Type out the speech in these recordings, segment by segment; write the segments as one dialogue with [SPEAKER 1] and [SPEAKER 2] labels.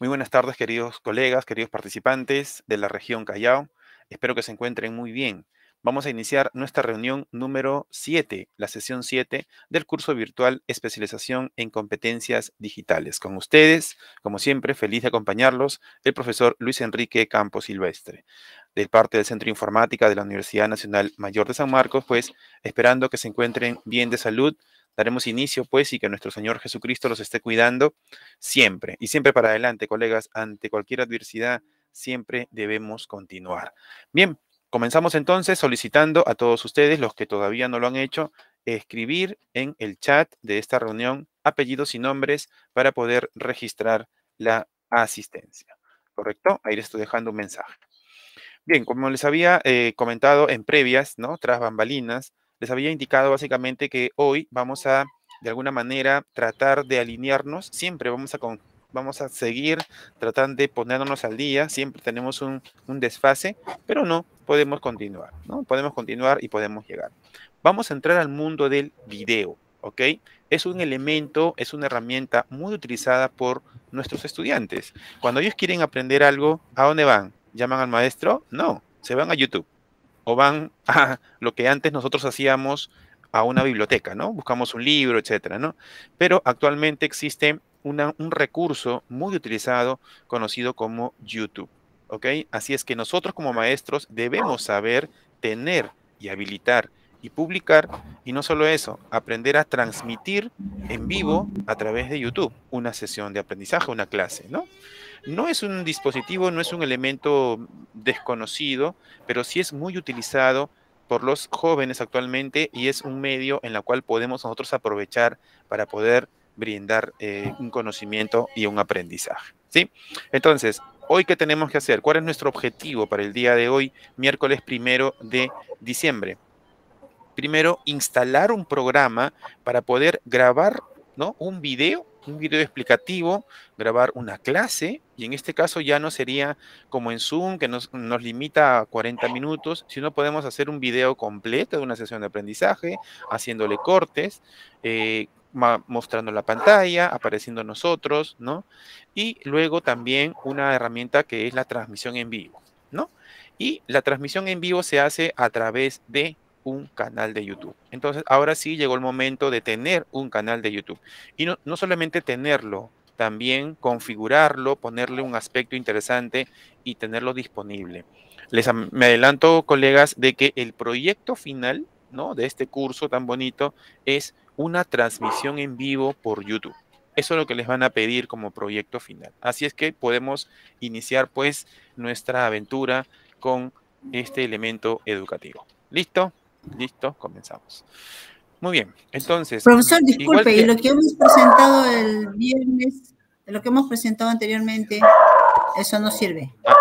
[SPEAKER 1] Muy buenas tardes, queridos colegas, queridos participantes de la región Callao. Espero que se encuentren muy bien. Vamos a iniciar nuestra reunión número 7, la sesión 7 del curso virtual Especialización en Competencias Digitales. Con ustedes, como siempre, feliz de acompañarlos, el profesor Luis Enrique Campos Silvestre, de parte del Centro de Informática de la Universidad Nacional Mayor de San Marcos, pues esperando que se encuentren bien de salud daremos inicio, pues, y que nuestro Señor Jesucristo los esté cuidando siempre. Y siempre para adelante, colegas, ante cualquier adversidad, siempre debemos continuar. Bien, comenzamos entonces solicitando a todos ustedes, los que todavía no lo han hecho, escribir en el chat de esta reunión apellidos y nombres para poder registrar la asistencia. ¿Correcto? Ahí les estoy dejando un mensaje. Bien, como les había eh, comentado en previas, ¿no? Tras bambalinas, les había indicado básicamente que hoy vamos a, de alguna manera, tratar de alinearnos. Siempre vamos a, vamos a seguir tratando de ponernos al día. Siempre tenemos un, un desfase, pero no, podemos continuar, ¿no? Podemos continuar y podemos llegar. Vamos a entrar al mundo del video, ¿ok? Es un elemento, es una herramienta muy utilizada por nuestros estudiantes. Cuando ellos quieren aprender algo, ¿a dónde van? ¿Llaman al maestro? No, se van a YouTube o van a lo que antes nosotros hacíamos a una biblioteca, ¿no? Buscamos un libro, etcétera, ¿no? Pero actualmente existe un recurso muy utilizado conocido como YouTube, ¿ok? Así es que nosotros como maestros debemos saber tener y habilitar y publicar, y no solo eso, aprender a transmitir en vivo a través de YouTube una sesión de aprendizaje, una clase, ¿no? No es un dispositivo, no es un elemento desconocido, pero sí es muy utilizado por los jóvenes actualmente y es un medio en el cual podemos nosotros aprovechar para poder brindar eh, un conocimiento y un aprendizaje. ¿sí? Entonces, hoy qué tenemos que hacer? ¿Cuál es nuestro objetivo para el día de hoy, miércoles primero de diciembre? Primero, instalar un programa para poder grabar ¿no? un video un video explicativo, grabar una clase, y en este caso ya no sería como en Zoom, que nos, limita a 40 minutos, sino podemos hacer un video completo de una sesión de aprendizaje, haciéndole cortes, eh, mostrando la pantalla, apareciendo nosotros, ¿no? Y luego también una herramienta que es la transmisión en vivo, ¿no? Y la transmisión en vivo se hace a través de un canal de YouTube. Entonces, ahora sí llegó el momento de tener un canal de YouTube. Y no, no solamente tenerlo, también configurarlo, ponerle un aspecto interesante y tenerlo disponible. Les me adelanto, colegas, de que el proyecto final ¿no? de este curso tan bonito es una transmisión en vivo por YouTube. Eso es lo que les van a pedir como proyecto final. Así es que podemos iniciar pues nuestra aventura con este elemento educativo. ¿Listo? Listo, comenzamos. Muy bien, entonces.
[SPEAKER 2] Profesor, disculpe, y lo que hemos presentado el viernes, lo que hemos presentado anteriormente, eso no sirve.
[SPEAKER 1] Ah,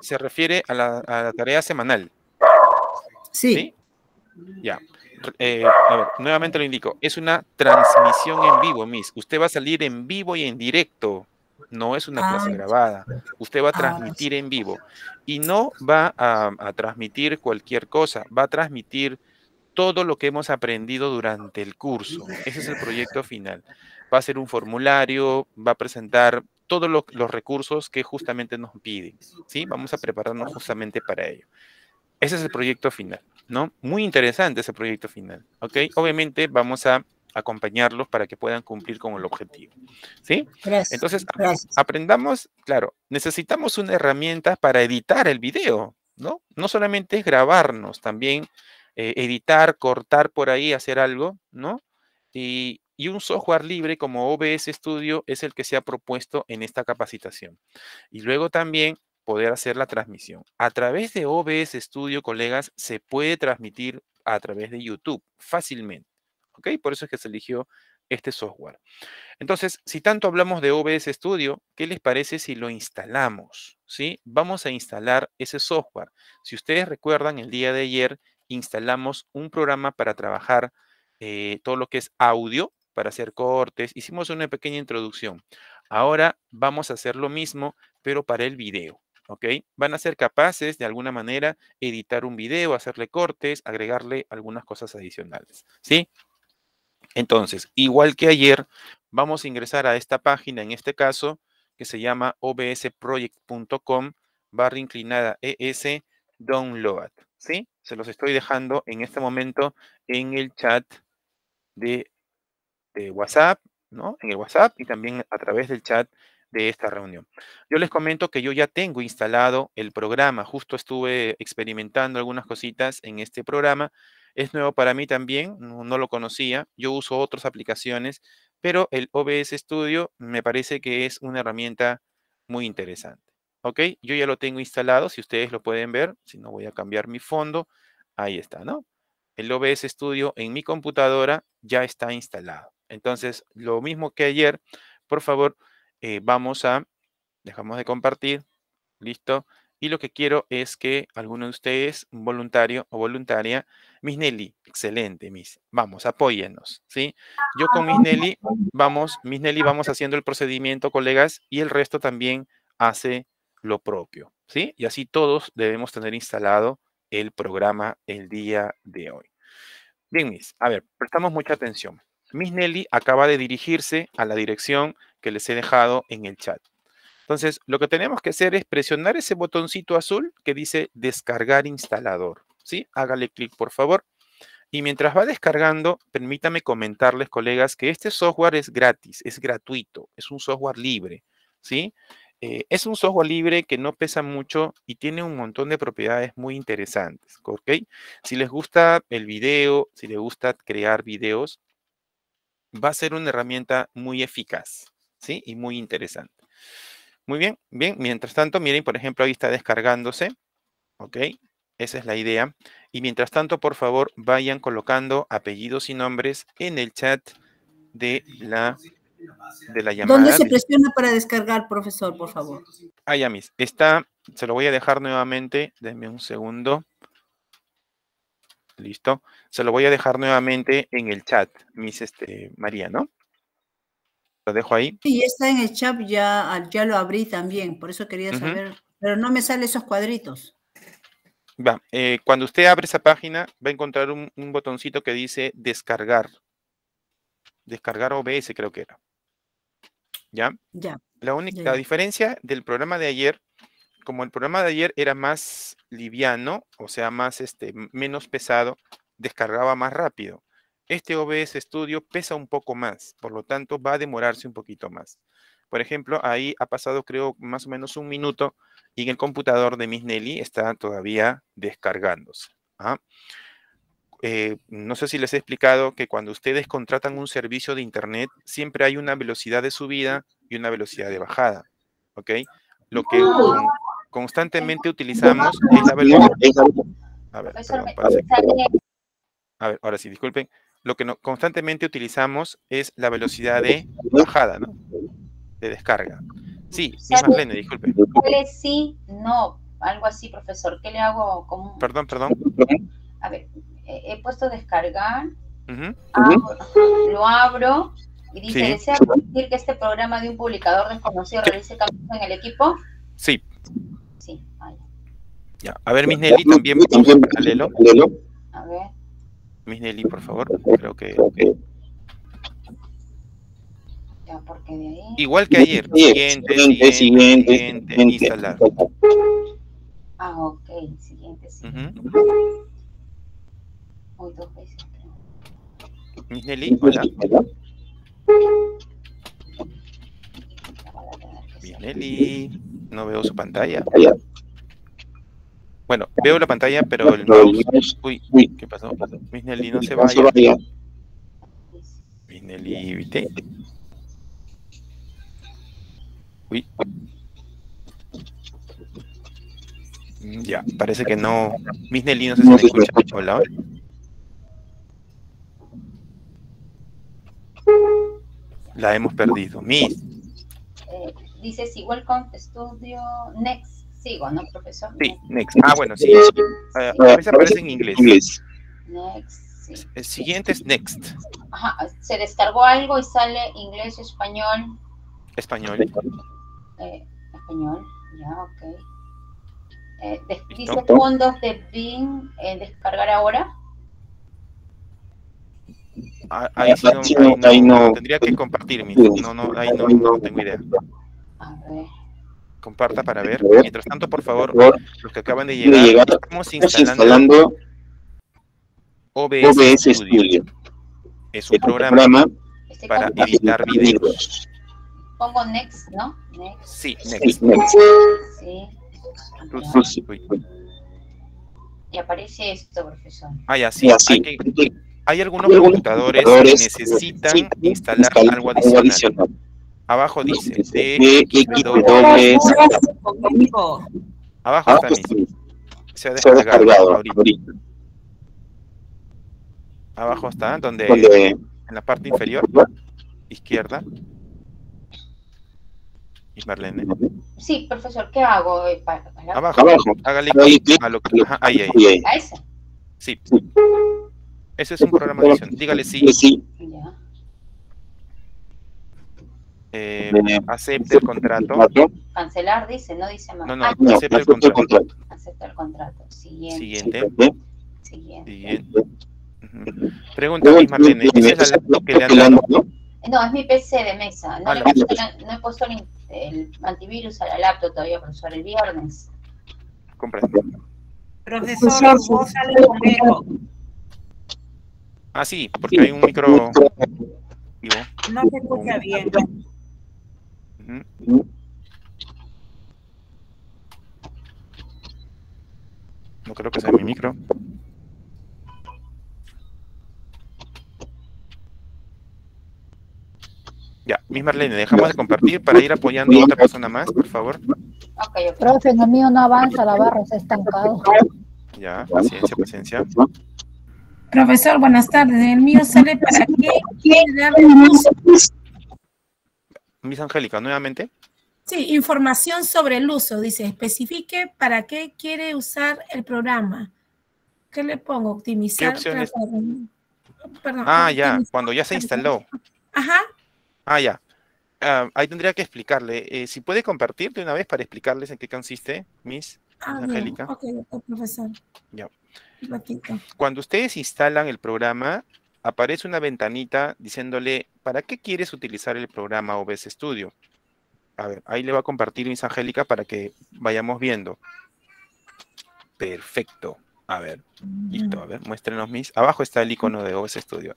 [SPEAKER 1] se, refiere a la, tarea semanal.
[SPEAKER 2] Sí.
[SPEAKER 1] Ya. Eh, a ver, nuevamente lo indico. Es una transmisión en vivo, Miss. Usted va a salir en vivo y en directo. No es una clase grabada. Usted va a ah, transmitir en vivo y no va a, transmitir cualquier cosa, va a transmitir todo lo que hemos aprendido durante el curso. Ese es el proyecto final. Va a ser un formulario, va a presentar todos los recursos que justamente nos piden. ¿sí? Vamos a prepararnos justamente para ello. Ese es el proyecto final, ¿no? Muy interesante ese proyecto final, ¿ok? Obviamente vamos a acompañarlos para que puedan cumplir con el objetivo. ¿Sí? Entonces, aprendamos, claro, necesitamos una herramienta para editar el video, ¿no? No solamente es grabarnos, también eh, editar, cortar por ahí, hacer algo, ¿no? Y, y un software libre como OBS Studio es el que se ha propuesto en esta capacitación. Y luego también poder hacer la transmisión. A través de OBS Studio, colegas, se puede transmitir a través de YouTube fácilmente. ¿Ok? Por eso es que se eligió este software. Entonces, si tanto hablamos de OBS Studio, ¿qué les parece si lo instalamos? ¿Sí? Vamos a instalar ese software. Si ustedes recuerdan, el día de ayer instalamos un programa para trabajar eh, todo lo que es audio, para hacer cortes. Hicimos una pequeña introducción. Ahora vamos a hacer lo mismo, pero para el video. ¿ok? Van a ser capaces de alguna manera editar un video, hacerle cortes, agregarle algunas cosas adicionales, ¿sí? Entonces, igual que ayer, vamos a ingresar a esta página, en este caso, que se llama obsproject.com barra inclinada ES download. ¿Sí? Se los estoy dejando en este momento en el chat de, de WhatsApp, ¿no? En el WhatsApp y también a través del chat de esta reunión. Yo les comento que yo ya tengo instalado el programa, justo estuve experimentando algunas cositas en este programa. Es nuevo para mí también, no, lo conocía. Yo uso otras aplicaciones, pero el OBS Studio me parece que es una herramienta muy interesante. ¿Ok? Yo ya lo tengo instalado, si ustedes lo pueden ver, si no voy a cambiar mi fondo, ahí está, ¿no? El OBS Studio en mi computadora ya está instalado. Entonces, lo mismo que ayer, por favor, eh, vamos a, dejamos de compartir, listo. Y lo que quiero es que alguno de ustedes, un voluntario o voluntaria, Miss Nelly, excelente, Miss, vamos, apóyennos, ¿sí? Yo con Miss Nelly, vamos, Miss Nelly, vamos haciendo el procedimiento, colegas, y el resto también hace lo propio, ¿sí? Y así todos debemos tener instalado el programa el día de hoy. Bien, Miss, a ver, prestamos mucha atención. Miss Nelly acaba de dirigirse a la dirección que les he dejado en el chat. Entonces, lo que tenemos que hacer es presionar ese botoncito azul que dice descargar instalador. ¿Sí? Hágale clic, por favor. Y mientras va descargando, permítame comentarles, colegas, que este software es gratis, es gratuito, es un software libre. ¿Sí? Eh, es un software libre que no pesa mucho y tiene un montón de propiedades muy interesantes. ¿Ok? Si les gusta el video, si les gusta crear videos, va a ser una herramienta muy eficaz. ¿sí? Y muy interesante. Muy bien, bien. Mientras tanto, miren, por ejemplo, ahí está descargándose. ¿Ok? Esa es la idea. Y mientras tanto, por favor, vayan colocando apellidos y nombres en el chat de la, de la llamada.
[SPEAKER 2] ¿Dónde se presiona para descargar, profesor, por favor?
[SPEAKER 1] Ah, ya, mis. Está, se lo voy a dejar nuevamente. Denme un segundo. Listo. Se lo voy a dejar nuevamente en el chat, mis este, María, ¿no? Lo dejo ahí.
[SPEAKER 2] Sí, está en el chat, ya, ah, ya lo abrí también, por eso quería saber, pero no me salen esos cuadritos.
[SPEAKER 1] Va, eh, cuando usted abre esa página, va a encontrar un, botoncito que dice descargar. Descargar OBS, creo que era. ¿Ya?
[SPEAKER 2] Ya.
[SPEAKER 1] La única la diferencia del programa de ayer, como el programa de ayer era más liviano, o sea, más este, menos pesado, descargaba más rápido. Este OBS Studio pesa un poco más, por lo tanto va a demorarse un poquito más. Por ejemplo, ahí ha pasado creo más o menos un minuto y en el computador de Miss Nelly está todavía descargándose. ¿ah? Eh, no sé si les he explicado que cuando ustedes contratan un servicio de Internet, siempre hay una velocidad de subida y una velocidad de bajada. ¿Ok? Lo que constantemente utilizamos es la velocidad. A ver, A ver, ahora sí, disculpen lo que constantemente utilizamos es la velocidad de bajada, ¿no? De descarga. Sí, Marlene, disculpe.
[SPEAKER 3] Sí, no, algo así, profesor. ¿Qué le hago? Como...
[SPEAKER 1] Perdón, perdón.
[SPEAKER 3] A ver, he puesto descargar, lo abro y dice, ¿desea permitir que este programa de un publicador desconocido realice cambios en el equipo?
[SPEAKER 1] Sí.
[SPEAKER 3] Sí, vale.
[SPEAKER 1] Ya, a ver, Miss Nelly, también paralelo.
[SPEAKER 3] A ver.
[SPEAKER 1] Miss Nelly, por favor. Creo que.
[SPEAKER 3] Ya, porque de ahí.
[SPEAKER 1] Igual que ayer. Siguiente, siguiente, siguiente, siguiente instalar.
[SPEAKER 3] Ah, ok. Siguiente, siguiente. Uh -huh. Hoy dos veces.
[SPEAKER 1] Miss Nelly, hola. Miss Nelly, no veo su pantalla. Bueno, veo la pantalla, pero el mouse... Uy, ¿qué pasó? Miss Nelly, no se vaya. Miss Nelly, ¿viste? Uy. Mm, ya, parece que no... Miss Nelly no sé si me escucha. Hola, La hemos perdido. Miss.
[SPEAKER 3] Eh, dice, si Welcome Studio Next sigo, ¿no, profesor?
[SPEAKER 1] Sí, next. Ah, bueno, sí. Uh, a veces aparece en inglés.
[SPEAKER 3] Next. Sí.
[SPEAKER 1] El siguiente es next.
[SPEAKER 3] Ajá, se descargó algo y sale inglés, español.
[SPEAKER 1] Español.
[SPEAKER 3] Eh, español, ya, ok. Eh, dice fondos de Bing, eh, descargar ahora.
[SPEAKER 1] Ah, ahí, sí no, ahí, no, ahí no, tendría que compartir, no, no, ahí no, no tengo idea.
[SPEAKER 3] A ver.
[SPEAKER 1] Comparta para ver. Mientras tanto, por favor, los que acaban de llegar, estamos instalando OBS, Studio. Es un programa este para editar videos.
[SPEAKER 3] Pongo Next, ¿no? Next.
[SPEAKER 1] Sí, Next.
[SPEAKER 3] Sí. Y aparece esto, profesor.
[SPEAKER 1] Ah, ya, sí. Hay, algunos computadores que necesitan instalar algo adicional. Abajo dice DXW. Abajo está Se ha descargado ahorita. Abajo está, donde en la parte inferior izquierda. ¿Y Marlene?
[SPEAKER 3] Sí, profesor, ¿qué hago?
[SPEAKER 1] Abajo, abajo. Hágale clic a lo que. Ajá, ahí, ahí.
[SPEAKER 3] ¿A ese?
[SPEAKER 1] Sí. Ese es un programa de edición. Dígale sí. sí. Ya. Eh, acepte el contrato.
[SPEAKER 3] Cancelar dice, no dice más.
[SPEAKER 1] No, no, ah, acepte el contrato.
[SPEAKER 3] Acepta el contrato. Siguiente. Siguiente.
[SPEAKER 1] Siguiente. Siguiente. Pregunta, Marlene, ¿ese es el laptop que le han dado?
[SPEAKER 3] No, es mi PC de mesa. No, ah, le he puesto, no he puesto el, el, antivirus a la laptop todavía, profesor, el viernes.
[SPEAKER 1] Comprendo.
[SPEAKER 2] Profesor, vos sale con eco.
[SPEAKER 1] Ah, sí, porque hay un micro...
[SPEAKER 2] No se escucha bien.
[SPEAKER 1] No creo que sea mi micro. Ya, Miss Marlene, dejamos de compartir para ir apoyando a otra persona más, por favor.
[SPEAKER 4] Okay, okay. Profe, en el mío no avanza, la barra está estancado.
[SPEAKER 1] Ya, paciencia, paciencia.
[SPEAKER 2] Profesor, buenas tardes. En el mío sale para qué quiere darle
[SPEAKER 1] Miss Angélica, nuevamente.
[SPEAKER 2] Sí, información sobre el uso. Dice, especifique para qué quiere usar el programa. ¿Qué le pongo? Optimizar.
[SPEAKER 1] ¿Qué opciones? Perdón, ah, ya, cuando ya se instaló.
[SPEAKER 2] Ajá.
[SPEAKER 1] Ah, ya. Ah, ahí tendría que explicarle. Eh, si puede compartir de una vez para explicarles en qué consiste, Miss
[SPEAKER 2] ah, Angélica. Ok, profesor.
[SPEAKER 1] Ya. Cuando ustedes instalan el programa, aparece una ventanita diciéndole, ¿para qué quieres utilizar el programa OBS Studio? A ver, ahí le va a compartir Miss Angélica para que vayamos viendo. Perfecto. A ver, listo. A ver, muéstrenos mis. Abajo está el icono de OBS Studio.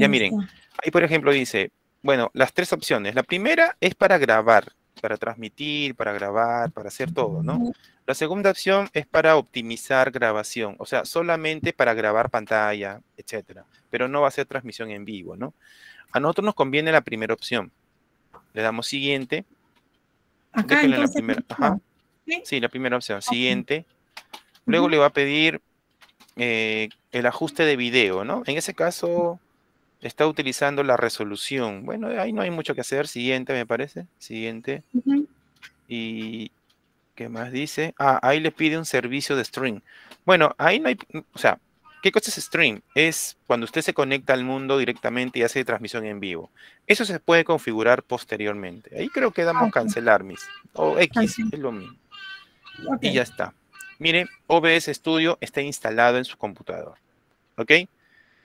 [SPEAKER 1] Ya miren, ahí por ejemplo dice, bueno, las tres opciones. La primera es para grabar, para transmitir, para grabar, para hacer todo, ¿no? La segunda opción es para optimizar grabación, o sea, solamente para grabar pantalla, etcétera, pero no va a ser transmisión en vivo, ¿no? A nosotros nos conviene la primera opción. Le damos siguiente.
[SPEAKER 2] Acá,
[SPEAKER 1] la primera, ¿Sí? la primera opción. Siguiente. Luego le va a pedir eh, el ajuste de video, ¿no? En ese caso, está utilizando la resolución. Bueno, ahí no hay mucho que hacer. Siguiente, me parece. Siguiente. Y ¿qué más dice? Ah, ahí le pide un servicio de stream. Bueno, ahí no hay, o sea, ¿qué cosa es stream? Es cuando usted se conecta al mundo directamente y hace transmisión en vivo. Eso se puede configurar posteriormente. Ahí creo que damos cancelar, mis. O X, es lo mismo. Y ya está. Mire, OBS Studio está instalado en su computador. ¿Ok?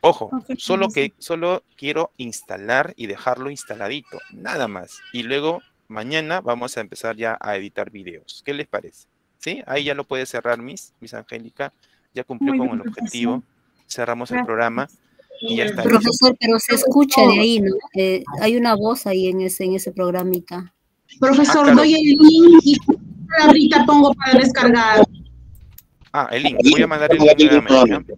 [SPEAKER 1] Ojo, solo que solo quiero instalar y dejarlo instaladito, nada más. Y luego mañana vamos a empezar ya a editar videos. ¿Qué les parece? ¿Sí? Ahí ya lo puede cerrar Miss, Miss Angélica. Ya cumplió con el objetivo. Cerramos el programa y ya está.
[SPEAKER 4] Profesor, pero se escucha de ahí, ¿no? Eh, hay una voz ahí en ese, en ese programita.
[SPEAKER 2] Profesor, ah, doy el link y ahorita pongo para descargar.
[SPEAKER 1] Ah, el link. Voy a mandar el link nuevamente.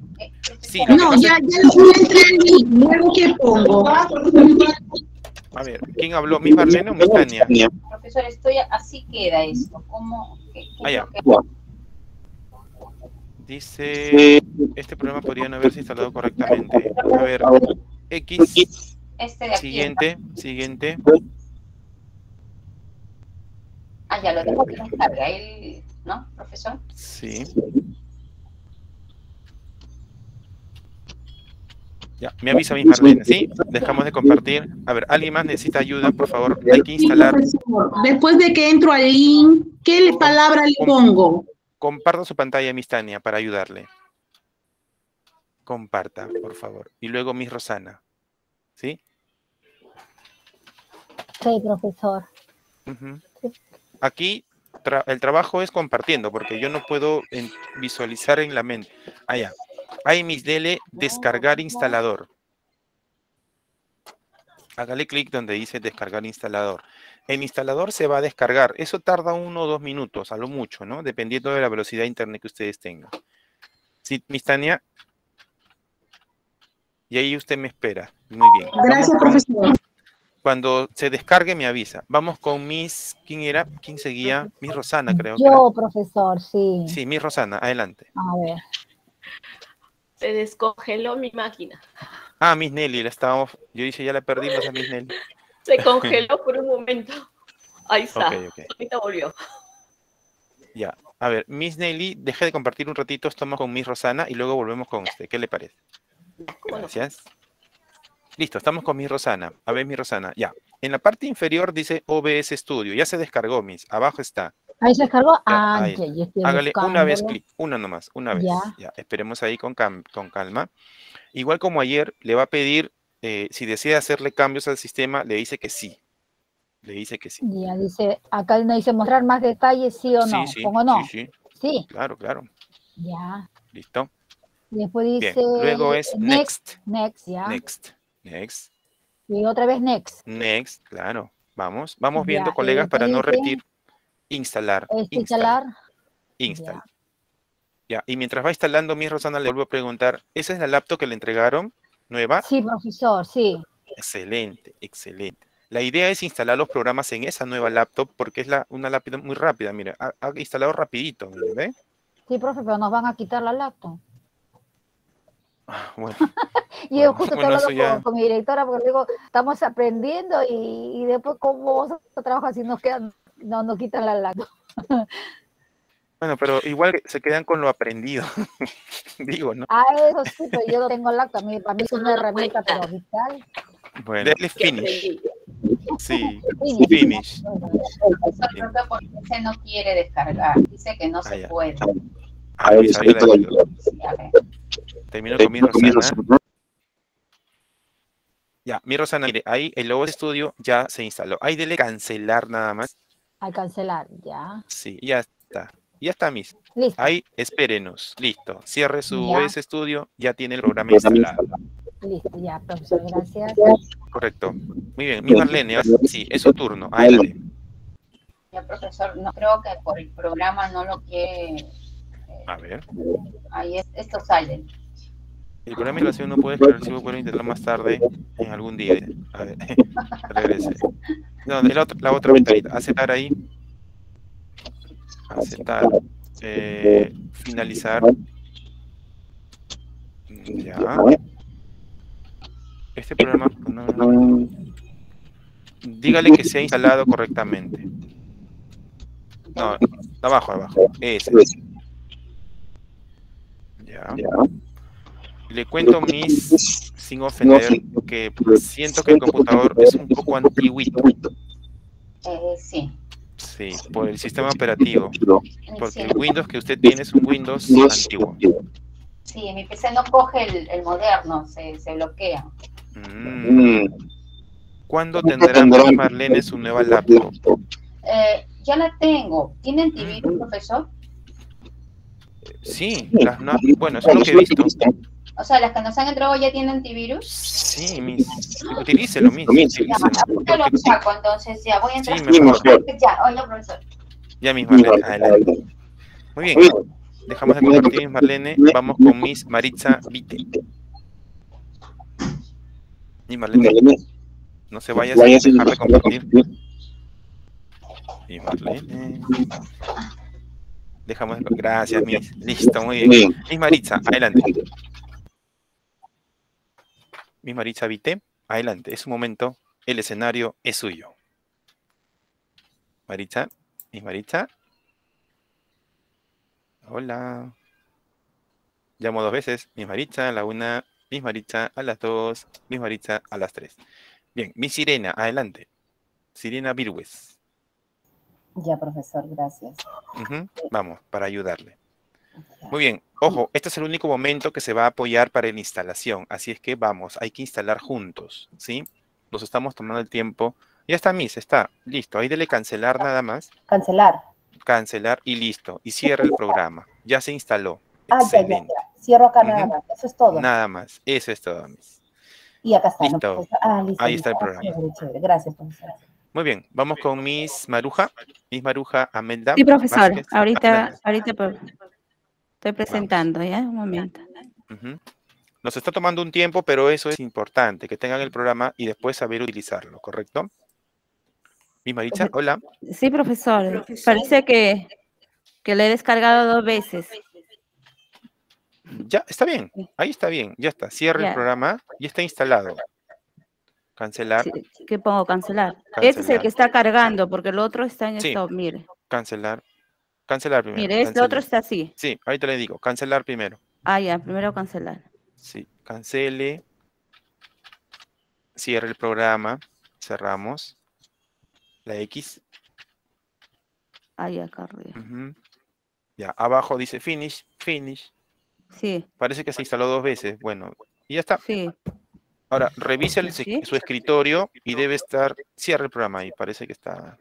[SPEAKER 2] Sí, no, ya, ya lo voy a entrar el link. Luego, ¿qué pongo?
[SPEAKER 1] A ver, ¿quién habló? ¿Mi Marlene o mi Tania?
[SPEAKER 3] Profesor, estoy así queda esto. ¿Cómo? Qué, qué
[SPEAKER 1] ah, Dice, este programa podría no haberse instalado correctamente. A ver, X.
[SPEAKER 3] Este de aquí,
[SPEAKER 1] siguiente, siguiente.
[SPEAKER 3] Ah, ya lo tengo que descargar, ¿no, profesor?
[SPEAKER 1] Sí. Ya, me avisa mi Marlene, ¿sí? Dejamos de compartir. A ver, ¿alguien más necesita ayuda? Por favor, hay que instalar.
[SPEAKER 2] Después de que entro al link, ¿qué palabra le pongo?
[SPEAKER 1] Comparta su pantalla, Miss Tania, para ayudarle. Comparta, por favor. Y luego Miss Rosana. ¿Sí?
[SPEAKER 4] Sí, profesor.
[SPEAKER 1] Aquí el trabajo es compartiendo, porque yo no puedo visualizar en la mente. Allá. Ahí mis dele descargar instalador. Hágale clic donde dice descargar instalador. El instalador se va a descargar. Eso tarda uno o dos minutos, a lo mucho, ¿no? Dependiendo de la velocidad de internet que ustedes tengan. Sí, mis Tania. Y ahí usted me espera. Muy bien.
[SPEAKER 2] Gracias, profesor.
[SPEAKER 1] Cuando se descargue me avisa. Vamos con Miss, ¿quién era? ¿Quién seguía? Miss Rosana, creo.
[SPEAKER 5] Yo, profesor, sí.
[SPEAKER 1] Sí, Miss Rosana, adelante.
[SPEAKER 5] A ver.
[SPEAKER 6] Se descongeló mi máquina.
[SPEAKER 1] Ah, Miss Nelly, la estábamos, yo dije ya la perdimos a Miss Nelly.
[SPEAKER 6] Se congeló por un momento. Ahí está. Ahorita volvió.
[SPEAKER 1] Ya, a ver, Miss Nelly, deje de compartir un ratito, estamos con Miss Rosana y luego volvemos con usted. ¿Qué le parece? Gracias. Listo, estamos con Miss Rosana. A ver, Miss Rosana, ya. En la parte inferior dice OBS Studio. Ya se descargó, Miss. Abajo está.
[SPEAKER 5] Ahí se descargó.
[SPEAKER 1] Ah, Hágale una vez clic, una nomás, una vez. Ya. Esperemos ahí con, con calma. Igual como ayer, le va a pedir, eh, si desea hacerle cambios al sistema, le dice que sí. Le dice que sí.
[SPEAKER 5] Ya, dice, acá no dice mostrar más detalles, sí o no.
[SPEAKER 1] Sí, sí,
[SPEAKER 5] ¿Pongo no?
[SPEAKER 1] Sí, sí. Claro, claro.
[SPEAKER 5] Ya.
[SPEAKER 1] Listo.
[SPEAKER 5] Después dice.
[SPEAKER 1] Luego es next.
[SPEAKER 5] Next, ya.
[SPEAKER 1] Next. Next.
[SPEAKER 5] Y otra vez next.
[SPEAKER 1] Next, claro. Vamos, vamos viendo, colegas, para no repetir. Instalar.
[SPEAKER 5] instalar.
[SPEAKER 1] Install. Ya, y mientras va instalando, mi Rosana le vuelvo a preguntar, ¿esa es la laptop que le entregaron? ¿Nueva?
[SPEAKER 5] Sí, profesor, sí.
[SPEAKER 1] Excelente, excelente. La idea es instalar los programas en esa nueva laptop porque es la, una laptop muy rápida. Mire, ha, instalado rapidito, ¿ve?
[SPEAKER 5] Sí, profe, pero nos van a quitar la laptop.
[SPEAKER 1] Ah, bueno.
[SPEAKER 5] y yo justo bueno, estoy hablando con, mi directora porque digo, estamos aprendiendo y, después como vos trabajas y nos quedan, no nos quitan la laptop.
[SPEAKER 1] Bueno, pero igual se quedan con lo aprendido, digo, ¿no?
[SPEAKER 5] Ah, eso sí, pero yo no tengo laptop, para mí es una herramienta pero vital.
[SPEAKER 1] Bueno, dale finish. Sí, finish.
[SPEAKER 3] Porque ese no quiere descargar, dice que no se ah, puede.
[SPEAKER 1] Ah, Termino con mi Rosana. Ya, mi Rosana, mire, ahí el logo de estudio ya se instaló. Ahí dele cancelar nada más.
[SPEAKER 5] Al cancelar, ya.
[SPEAKER 1] Sí, ya está. Ya está, Miss. Listo. Ahí, espérenos. Listo. Cierre su OS Studio. Ya tiene el programa instalado.
[SPEAKER 5] Listo, ya, profesor. Gracias.
[SPEAKER 1] Correcto. Muy bien. Mi Marlene, sí, es su turno. Adelante.
[SPEAKER 3] Ya, profesor, no creo que por el programa no lo quiere. Eh,
[SPEAKER 1] A ver.
[SPEAKER 3] Ahí es, esto sale.
[SPEAKER 1] El programa de instalación no puede esperar si puedo intentarlo más tarde en algún día. A ver, regrese. No, la otra, la otra ventanita. Aceptar ahí aceptar, eh, finalizar. Ya. Este programa, dígale que se ha instalado correctamente. No, abajo, abajo. Ese. Ya. Le cuento mis, sin ofender, que siento que el computador es un poco antiguito.
[SPEAKER 3] Eh, sí.
[SPEAKER 1] Sí, por el sistema operativo. Porque el Windows que usted tiene es un Windows antiguo.
[SPEAKER 3] Sí, mi PC no coge el, moderno, se, se bloquea.
[SPEAKER 1] Mm. ¿Cuándo tendrá Marlene su nueva laptop?
[SPEAKER 3] Eh, ya la tengo. ¿Tiene antivirus, profesor?
[SPEAKER 1] Sí, las, bueno, eso es lo que he visto.
[SPEAKER 3] O sea, las que nos han entregado ya tienen antivirus.
[SPEAKER 1] Sí, mis, utilícelo mismo. Ya,
[SPEAKER 3] lo saco, entonces ya voy a entrar.
[SPEAKER 1] Sí.
[SPEAKER 3] Ya, hola, profesor.
[SPEAKER 1] Ya mismo, adelante. Muy bien, dejamos de compartir Marlene, vamos con Miss Maritza Vite. Y Marlene, no se vaya sin dejar de compartir. Y Marlene. Dejamos de... Gracias, Miss. Listo, muy bien. Miss Maritza, adelante. Mi Maritza Vite, adelante, es su momento, el escenario es suyo. Maritza, mi Maritza. Hola. Llamo dos veces, mi Maritza a la una, mi Maritza a las dos, mi Maritza a las tres. Bien, mi Sirena, adelante. Sirena Virgües.
[SPEAKER 7] Ya, profesor, gracias.
[SPEAKER 1] Vamos, para ayudarle. Muy bien, ojo, este es el único momento que se va a apoyar para la instalación, así es que vamos, hay que instalar juntos, ¿sí? Nos estamos tomando el tiempo Ya está, Miss, está. Listo. Ahí dele cancelar nada más.
[SPEAKER 7] Cancelar.
[SPEAKER 1] Cancelar y listo. Y cierra el programa. Ya se instaló.
[SPEAKER 7] Ah, Excelente. Cierro acá nada más. Eso es todo.
[SPEAKER 1] Nada más. Eso es todo, Miss.
[SPEAKER 7] Y acá está.
[SPEAKER 1] Listo. Ah, listo Ahí está el programa.
[SPEAKER 7] Gracias, profesor.
[SPEAKER 1] Muy bien, vamos con Miss Maruja. Miss Maruja Amelda.
[SPEAKER 8] Sí, profesor. Ahorita, ahorita estoy presentando, ¿ya? Un momento.
[SPEAKER 1] Nos está tomando un tiempo, pero eso es importante, que tengan el programa y después saber utilizarlo, ¿correcto? Miss Maritza, hola.
[SPEAKER 8] Sí, profesor. Parece que, que le he descargado dos veces.
[SPEAKER 1] Ya, está bien. Ahí está bien. Ya está. Cierra el programa y está instalado. Cancelar.
[SPEAKER 8] ¿Qué pongo? Cancelar. Este es el que está cargando, porque el otro está en esto, mire.
[SPEAKER 1] Cancelar. Cancelar primero.
[SPEAKER 8] Mire, este otro está así.
[SPEAKER 1] Sí, ahorita le digo, cancelar primero.
[SPEAKER 8] Ah, ya, primero cancelar.
[SPEAKER 1] Sí, cancele. Cierre el programa. Cerramos. La X.
[SPEAKER 8] Ahí acá arriba.
[SPEAKER 1] Ya, abajo dice finish, finish.
[SPEAKER 8] Sí.
[SPEAKER 1] Parece que se instaló dos veces. Bueno, y ya está.
[SPEAKER 8] Sí.
[SPEAKER 1] Ahora, revise su escritorio y debe estar. Cierre el programa ahí, parece que está.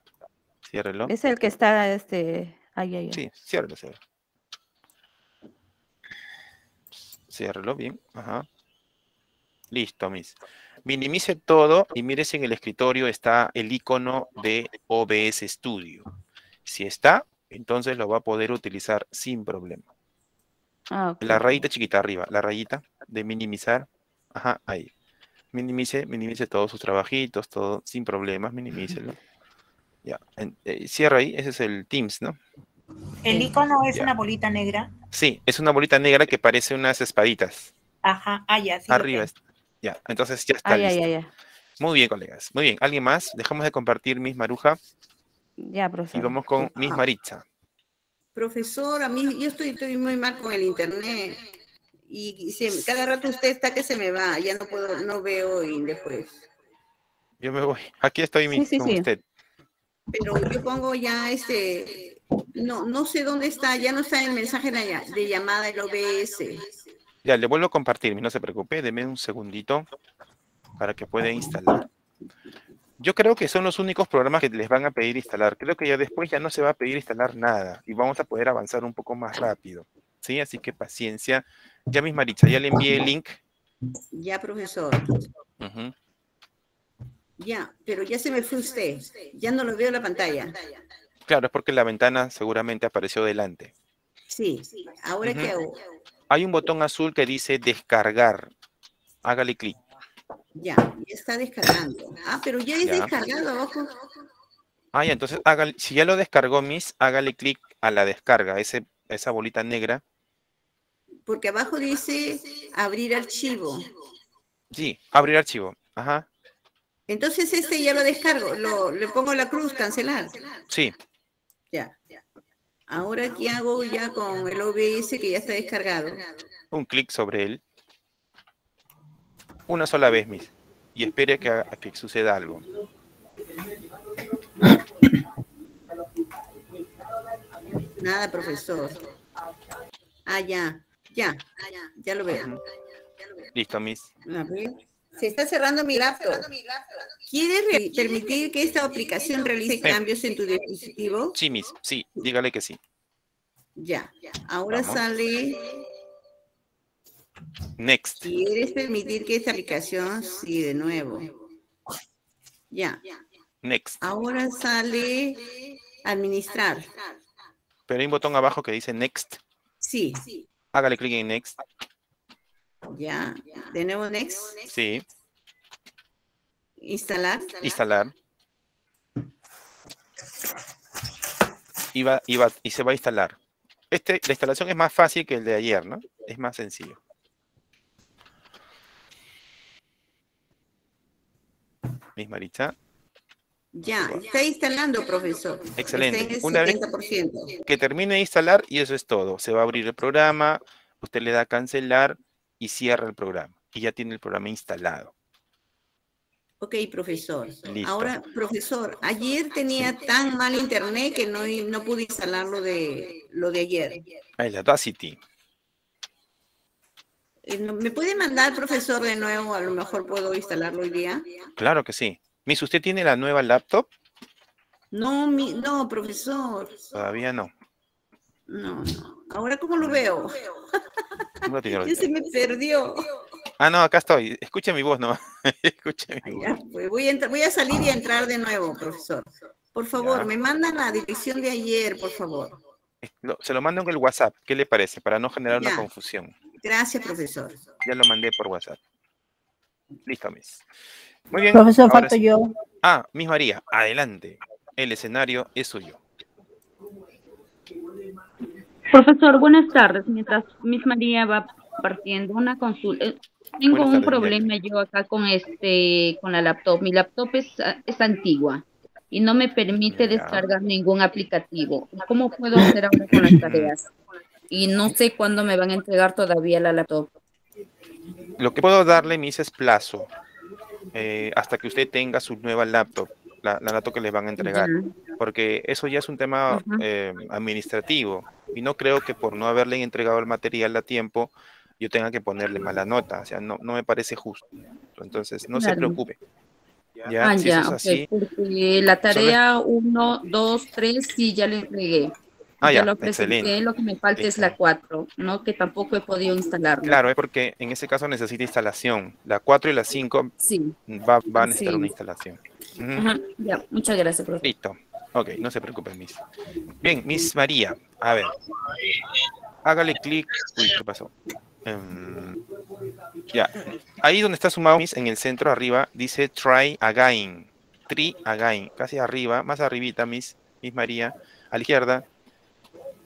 [SPEAKER 1] Ciérrelo.
[SPEAKER 8] Es el que está, este. Ahí, ahí.
[SPEAKER 1] Sí, ciérrelo, ciérrelo. Ciérrelo bien. Ajá. Listo, mis. Minimice todo y mire si en el escritorio está el icono de OBS Studio. Si está, entonces lo va a poder utilizar sin problema.
[SPEAKER 8] Ah,
[SPEAKER 1] la rayita chiquita arriba, la rayita de minimizar. Ajá, ahí minimice, minimice todos sus trabajitos, todo sin problemas, minimícelo. Ya, eh, cierra ahí, ese es el Teams, ¿no?
[SPEAKER 2] ¿El icono es una bolita negra?
[SPEAKER 1] Sí, es una bolita negra que parece unas espaditas.
[SPEAKER 2] Ajá, ah, ya.
[SPEAKER 1] Arriba, ya, entonces ya está listo. Muy bien, colegas. Muy bien, ¿alguien más? Dejamos de compartir Miss Maruja.
[SPEAKER 8] Ya, profesor.
[SPEAKER 1] Y vamos con Miss Maritza.
[SPEAKER 2] Profesor, a mí yo estoy, estoy muy mal con el internet y, cada rato usted está que se me va, ya no puedo, no veo y después.
[SPEAKER 1] Yo me voy. Aquí estoy mi, con usted.
[SPEAKER 2] Pero yo pongo ya este, no, no sé dónde está, ya no está el mensaje de, llamada del OBS.
[SPEAKER 1] Ya, le vuelvo a compartir, no se preocupe, deme un segundito para que pueda instalar. Yo creo que son los únicos programas que les van a pedir instalar. Creo que ya después ya no se va a pedir instalar nada y vamos a poder avanzar un poco más rápido. ¿Sí? Así que paciencia. Ya mis Maritza, ya le envié el link.
[SPEAKER 2] Ya, profesor. Ya, pero ya se me fue usted. Ya no lo veo en la pantalla.
[SPEAKER 1] Claro, es porque la ventana seguramente apareció delante.
[SPEAKER 2] Sí, ahora qué hago.
[SPEAKER 1] Hay un botón azul que dice descargar. Hágale clic.
[SPEAKER 2] Ya, ya está descargando. Ah, pero ya es descargado abajo.
[SPEAKER 1] Ah, ya, entonces hágale, si ya lo descargó, Miss, hágale clic a la descarga, ese, esa bolita negra
[SPEAKER 2] porque abajo dice abrir archivo.
[SPEAKER 1] Sí, abrir archivo. Ajá.
[SPEAKER 2] Entonces este ya lo descargo, lo, le pongo la cruz, cancelar.
[SPEAKER 1] Sí.
[SPEAKER 2] Ya. Ahora, ¿qué hago ya con el OBS que ya está descargado?
[SPEAKER 1] Un clic sobre él. Una sola vez, Miss. Y espere que, a que suceda algo.
[SPEAKER 2] Nada, profesor. Ah, ya. Ya, ya lo veo.
[SPEAKER 1] Listo, Miss.
[SPEAKER 2] Se está cerrando mi laptop. ¿Quieres permitir que esta aplicación realice cambios en tu dispositivo?
[SPEAKER 1] Sí, Miss. Sí, dígale que sí.
[SPEAKER 2] Ya. Ahora sale.
[SPEAKER 1] Next.
[SPEAKER 2] ¿Quieres permitir que esta aplicación? Sí, de nuevo. Ya.
[SPEAKER 1] Next.
[SPEAKER 2] Ahora sale administrar.
[SPEAKER 1] Pero hay un botón abajo que dice Next.
[SPEAKER 2] Sí.
[SPEAKER 1] Hágale clic en Next.
[SPEAKER 2] Ya, de nuevo Next.
[SPEAKER 1] Sí.
[SPEAKER 2] Instalar.
[SPEAKER 1] Instalar. Y, y se va a instalar. Este, la instalación es más fácil que el de ayer, ¿no? Es más sencillo. Miss Maritza.
[SPEAKER 2] Ya, está instalando, profesor.
[SPEAKER 1] Excelente. Una vez que termine de instalar y eso es todo. Se va a abrir el programa, usted le da a cancelar y cierra el programa. Y ya tiene el programa instalado.
[SPEAKER 2] Ok, profesor. Ahora, profesor, ayer tenía tan mal internet que no, no pude instalar lo de, lo de ayer.
[SPEAKER 1] La Audacity.
[SPEAKER 2] Eh, ¿Me puede mandar, profesor, de nuevo? A lo mejor puedo instalarlo hoy día.
[SPEAKER 1] Claro que sí. Miss, ¿usted tiene la nueva laptop?
[SPEAKER 2] No, mi, no, profesor.
[SPEAKER 1] Todavía no.
[SPEAKER 2] No, no. Ahora, ¿cómo lo veo? ya se me perdió.
[SPEAKER 1] Ah, no, acá estoy. Escuche mi voz, no. Escuche mi
[SPEAKER 2] voz. Pues voy, a voy a salir y a entrar de nuevo, profesor. Por favor, me mandan la dirección de ayer, por favor.
[SPEAKER 1] Se lo mando en el WhatsApp. ¿Qué le parece? Para no generar una confusión.
[SPEAKER 2] Gracias, profesor.
[SPEAKER 1] Ya lo mandé por WhatsApp. Listo, Miss. Muy bien.
[SPEAKER 5] Profesor, falto yo.
[SPEAKER 1] Ah, Miss María, adelante. El escenario es suyo.
[SPEAKER 8] Profesor, buenas tardes. Mientras Miss María va partiendo una consulta, tengo un problema yo acá con este, con la laptop. Mi laptop es, es antigua y no me permite descargar ningún aplicativo. ¿Cómo puedo hacer ahora con las tareas? Y no sé cuándo me van a entregar todavía la laptop.
[SPEAKER 1] Lo que puedo darle, Miss, es plazo. Eh, hasta que usted tenga su nueva laptop, la, laptop que le van a entregar. Porque eso ya es un tema eh, administrativo. Y no creo que por no haberle entregado el material a tiempo, yo tenga que ponerle mala nota. O sea, no, no me parece justo. Entonces, no se preocupe.
[SPEAKER 8] Ya, ah, ya, así, porque la tarea 1, 2, 3, sí, ya le entregué. Ah, ya, lo presenté, lo que me falta es la 4, ¿no? Que tampoco he podido instalar.
[SPEAKER 1] Claro, es porque en ese caso necesita instalación. La 4 y la 5
[SPEAKER 8] sí.
[SPEAKER 1] va, va, a necesitar una instalación.
[SPEAKER 8] Ya, muchas gracias,
[SPEAKER 1] profesor. Listo. Ok, no se preocupen, Miss. Bien, Miss María, a ver. Hágale clic. Uy, ¿qué pasó? Em, ya. Ahí donde está sumado, Miss, en el centro arriba, dice try again. Try again. Casi arriba, más arribita, Miss, Miss María. A la izquierda,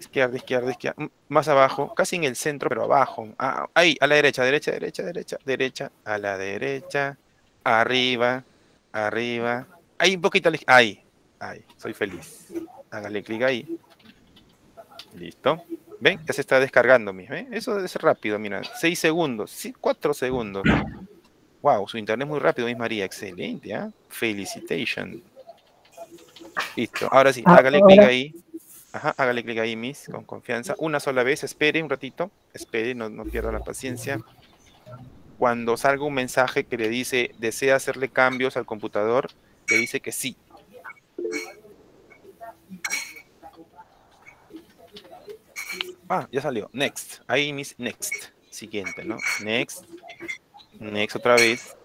[SPEAKER 1] izquierda, izquierda, izquierda, más abajo, casi en el centro, pero abajo. Ah, ahí, a la derecha, derecha, derecha, derecha, derecha, a la derecha, arriba, arriba. Ahí un poquito, ahí, ahí, soy feliz. Hágale clic ahí. Listo. ¿Ven? Ya se está descargando, ¿ven? Eso debe ser rápido, mira. Seis segundos, cuatro segundos. Wow, su internet es muy rápido, Miss María. Excelente, ¿ah? Felicitation. Listo. Ahora sí, hágale clic ahí. Ajá, hágale clic ahí, Miss, con confianza. Una sola vez, espere un ratito, espere, no, no pierda la paciencia. Cuando salga un mensaje que le dice, desea hacerle cambios al computador, le dice que sí. Ah, ya salió. Next. Ahí, Miss, next. Siguiente, ¿no? Next. Next otra vez.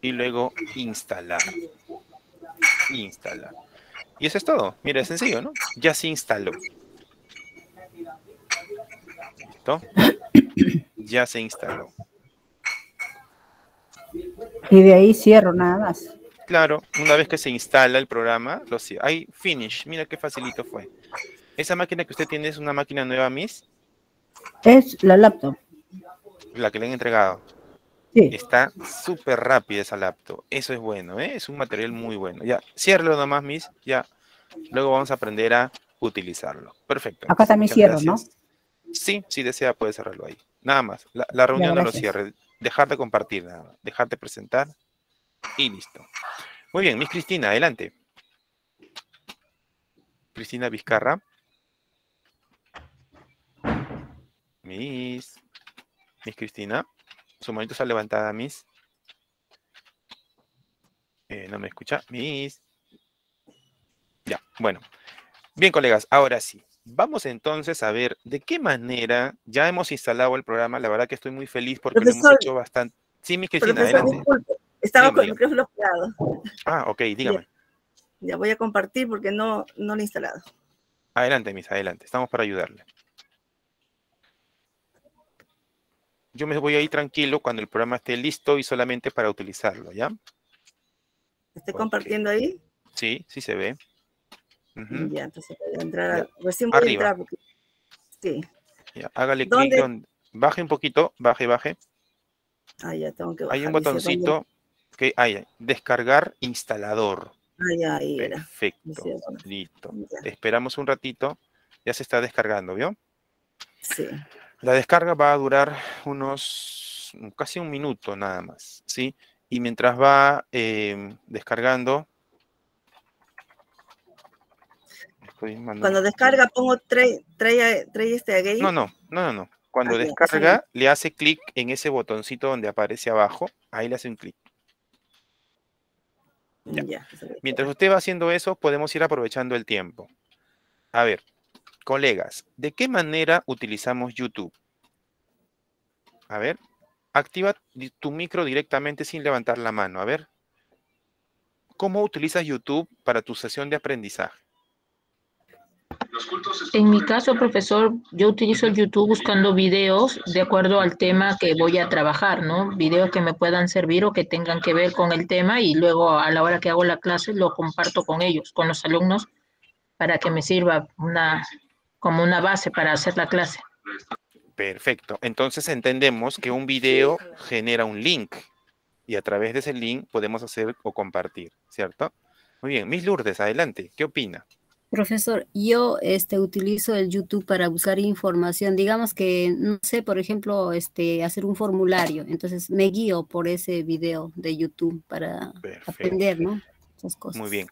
[SPEAKER 1] Y luego instalar. Instalar. Y eso es todo. Mira, es sencillo, ¿no? Ya se instaló. ¿Listo? Ya se instaló.
[SPEAKER 5] Y de ahí cierro nada más.
[SPEAKER 1] Claro, una vez que se instala el programa, lo cierro. Ahí, finish. Mira qué facilito fue. ¿Esa máquina que usted tiene es una máquina nueva, Miss?
[SPEAKER 5] Es la laptop.
[SPEAKER 1] La que le han entregado. Sí. Está súper rápida esa laptop. Eso es bueno, ¿eh? Es un material muy bueno. Ya, ciérrelo nomás, Miss. Ya. Luego vamos a aprender a utilizarlo. Perfecto.
[SPEAKER 5] Acá también cierro, ¿no?
[SPEAKER 1] Sí, si desea puede cerrarlo ahí. Nada más. La, reunión no lo cierre. Dejar de compartir nada. Dejar de presentar. Y listo. Muy bien, Miss Cristina, adelante. Cristina Vizcarra. Miss. Miss Cristina. Su manito está levantada, Miss. Eh, no me escucha. Miss. Ya, bueno. Bien, colegas, ahora sí. Vamos entonces a ver de qué manera ya hemos instalado el programa. La verdad que estoy muy feliz porque lo hemos hecho bastante. Sí, Miss Cristina, adelante.
[SPEAKER 9] Estaba con el micrófono pegado.
[SPEAKER 1] Ah, ok, dígame.
[SPEAKER 9] Ya, voy a compartir porque no, no lo he instalado.
[SPEAKER 1] Adelante, Miss, adelante. Estamos para ayudarle. yo me voy a ir tranquilo cuando el programa esté listo y solamente para utilizarlo, ¿ya?
[SPEAKER 9] ¿Estoy compartiendo ahí?
[SPEAKER 1] Sí, sí se ve.
[SPEAKER 9] Ya, entonces voy a entrar. Recién voy a entrar porque... Sí.
[SPEAKER 1] Ya, hágale clic, baje un poquito, baje, baje.
[SPEAKER 9] Ah, ya tengo que bajar.
[SPEAKER 1] Hay un botoncito que hay, descargar instalador.
[SPEAKER 9] Ah, ya, ahí
[SPEAKER 1] Perfecto, listo. Esperamos un ratito, ya se está descargando, ¿vio?
[SPEAKER 9] Sí.
[SPEAKER 1] La descarga va a durar unos casi un minuto nada más, ¿sí? Y mientras va em, descargando...
[SPEAKER 9] Cuando descarga pongo trae, trae, este game.
[SPEAKER 1] No, no, no, no, Cuando ah, descarga le hace clic en ese botoncito donde aparece abajo, ahí le hace un clic. Mientras usted va haciendo eso, podemos ir aprovechando el tiempo. A ver, colegas, ¿de qué manera utilizamos YouTube? A ver, activa tu micro directamente sin levantar la mano. A ver, ¿cómo utilizas YouTube para tu sesión de aprendizaje?
[SPEAKER 10] En mi caso, profesor, yo utilizo YouTube buscando videos de acuerdo al tema que voy a trabajar, ¿no? Videos que me puedan servir o que tengan que ver con el tema y luego a la hora que hago la clase lo comparto con ellos, con los alumnos, para que me sirva como una base para hacer la clase.
[SPEAKER 1] Perfecto. Entonces entendemos que un video genera un link y a través de ese link podemos hacer o compartir, ¿cierto? Muy bien. Miss Lourdes, adelante. ¿Qué opina?
[SPEAKER 4] Profesor, yo este, utilizo el YouTube para buscar información. Digamos que, no sé, por ejemplo, este, hacer un formulario. Entonces me guío por ese video de YouTube para aprender, ¿no?
[SPEAKER 1] Esas cosas. Muy bien.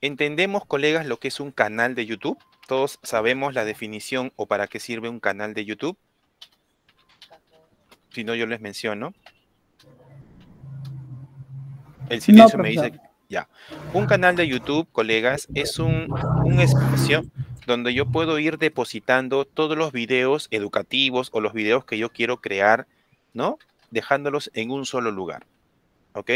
[SPEAKER 1] ¿Entendemos, colegas, lo que es un canal de YouTube? ¿Todos sabemos la definición o para qué sirve un canal de YouTube? Si no, yo les menciono. El silencio me dice ya. Un canal de YouTube, colegas, es un, espacio donde yo puedo ir depositando todos los videos educativos o los videos que yo quiero crear, ¿no? Dejándolos en un solo lugar. ¿Ok?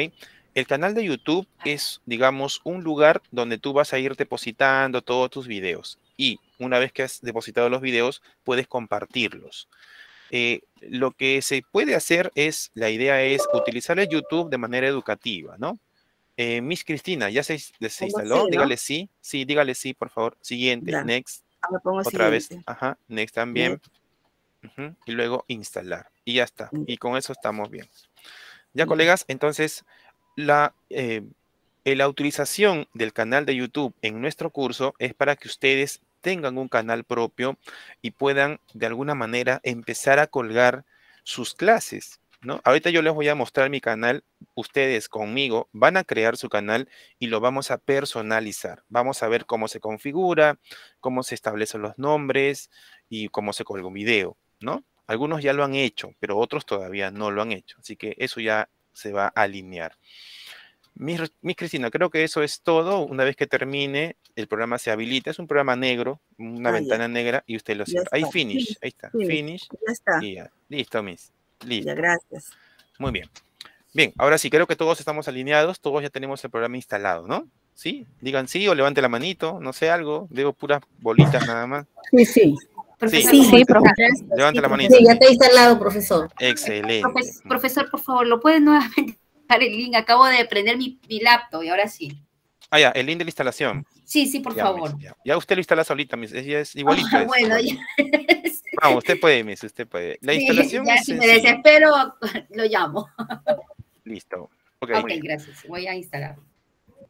[SPEAKER 1] El canal de YouTube es, digamos, un lugar donde tú vas a ir depositando todos tus videos. Y una vez que has depositado los videos, puedes compartirlos. Eh, lo que se puede hacer es, la idea es utilizar el YouTube de manera educativa, ¿no? Eh, Miss Cristina, ¿ya se, instaló? Dígale sí. Sí, dígale sí, por favor. Siguiente, next. Otra vez. Ajá, next también. Y luego instalar. Y ya está. Y con eso estamos bien. Ya, colegas, entonces la, eh, la utilización del canal de YouTube en nuestro curso es para que ustedes tengan un canal propio y puedan de alguna manera empezar a colgar sus clases. ¿No? Ahorita yo les voy a mostrar mi canal, ustedes conmigo van a crear su canal y lo vamos a personalizar. Vamos a ver cómo se configura, cómo se establecen los nombres y cómo se colga un video, ¿no? Algunos ya lo han hecho, pero otros todavía no lo han hecho, así que eso ya se va a alinear. Mi, Cristina, creo que eso es todo. Una vez que termine, el programa se habilita. Es un programa negro, una ah, ventana negra, y usted lo cierra. Ahí finish, ahí está. finish. Ya está. Listo, Miss. Listo.
[SPEAKER 9] gracias.
[SPEAKER 1] Muy bien. Bien, ahora sí, creo que todos estamos alineados, todos ya tenemos el programa instalado, ¿no? ¿Sí? Digan sí o levante la manito, no sé algo, veo puras bolitas nada más.
[SPEAKER 5] Sí, sí.
[SPEAKER 1] Sí, sí, profesor. Levante la manito.
[SPEAKER 5] Sí, ya está instalado, profesor.
[SPEAKER 1] Excelente.
[SPEAKER 11] Profesor, por favor, ¿lo puede nuevamente dar el link? Acabo de prender mi, mi laptop y ahora sí.
[SPEAKER 1] Ah, ya, el link de la instalación.
[SPEAKER 11] Sí, sí, por favor.
[SPEAKER 1] Ya, usted lo instala solita, mis. Ella es igualito. Ah, bueno, ya. Usted puede, Miss, usted puede. La instalación
[SPEAKER 11] ya, si me desespero, lo llamo.
[SPEAKER 1] Listo.
[SPEAKER 11] Ok, gracias. Voy a instalar.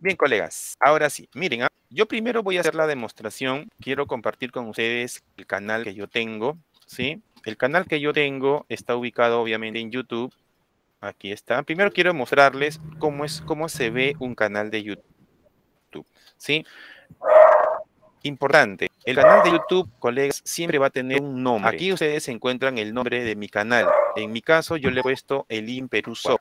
[SPEAKER 1] Bien, colegas. Ahora sí, miren, ah, yo primero voy a hacer la demostración. Quiero compartir con ustedes el canal que yo tengo, ¿sí? El canal que yo tengo está ubicado obviamente en YouTube. Aquí está. Primero quiero mostrarles cómo es cómo se ve un canal de YouTube. ¿sí? Importante, el canal de YouTube, colegas, siempre va a tener un nombre. Aquí ustedes encuentran el nombre de mi canal. En mi caso, yo le he puesto el Imperuso.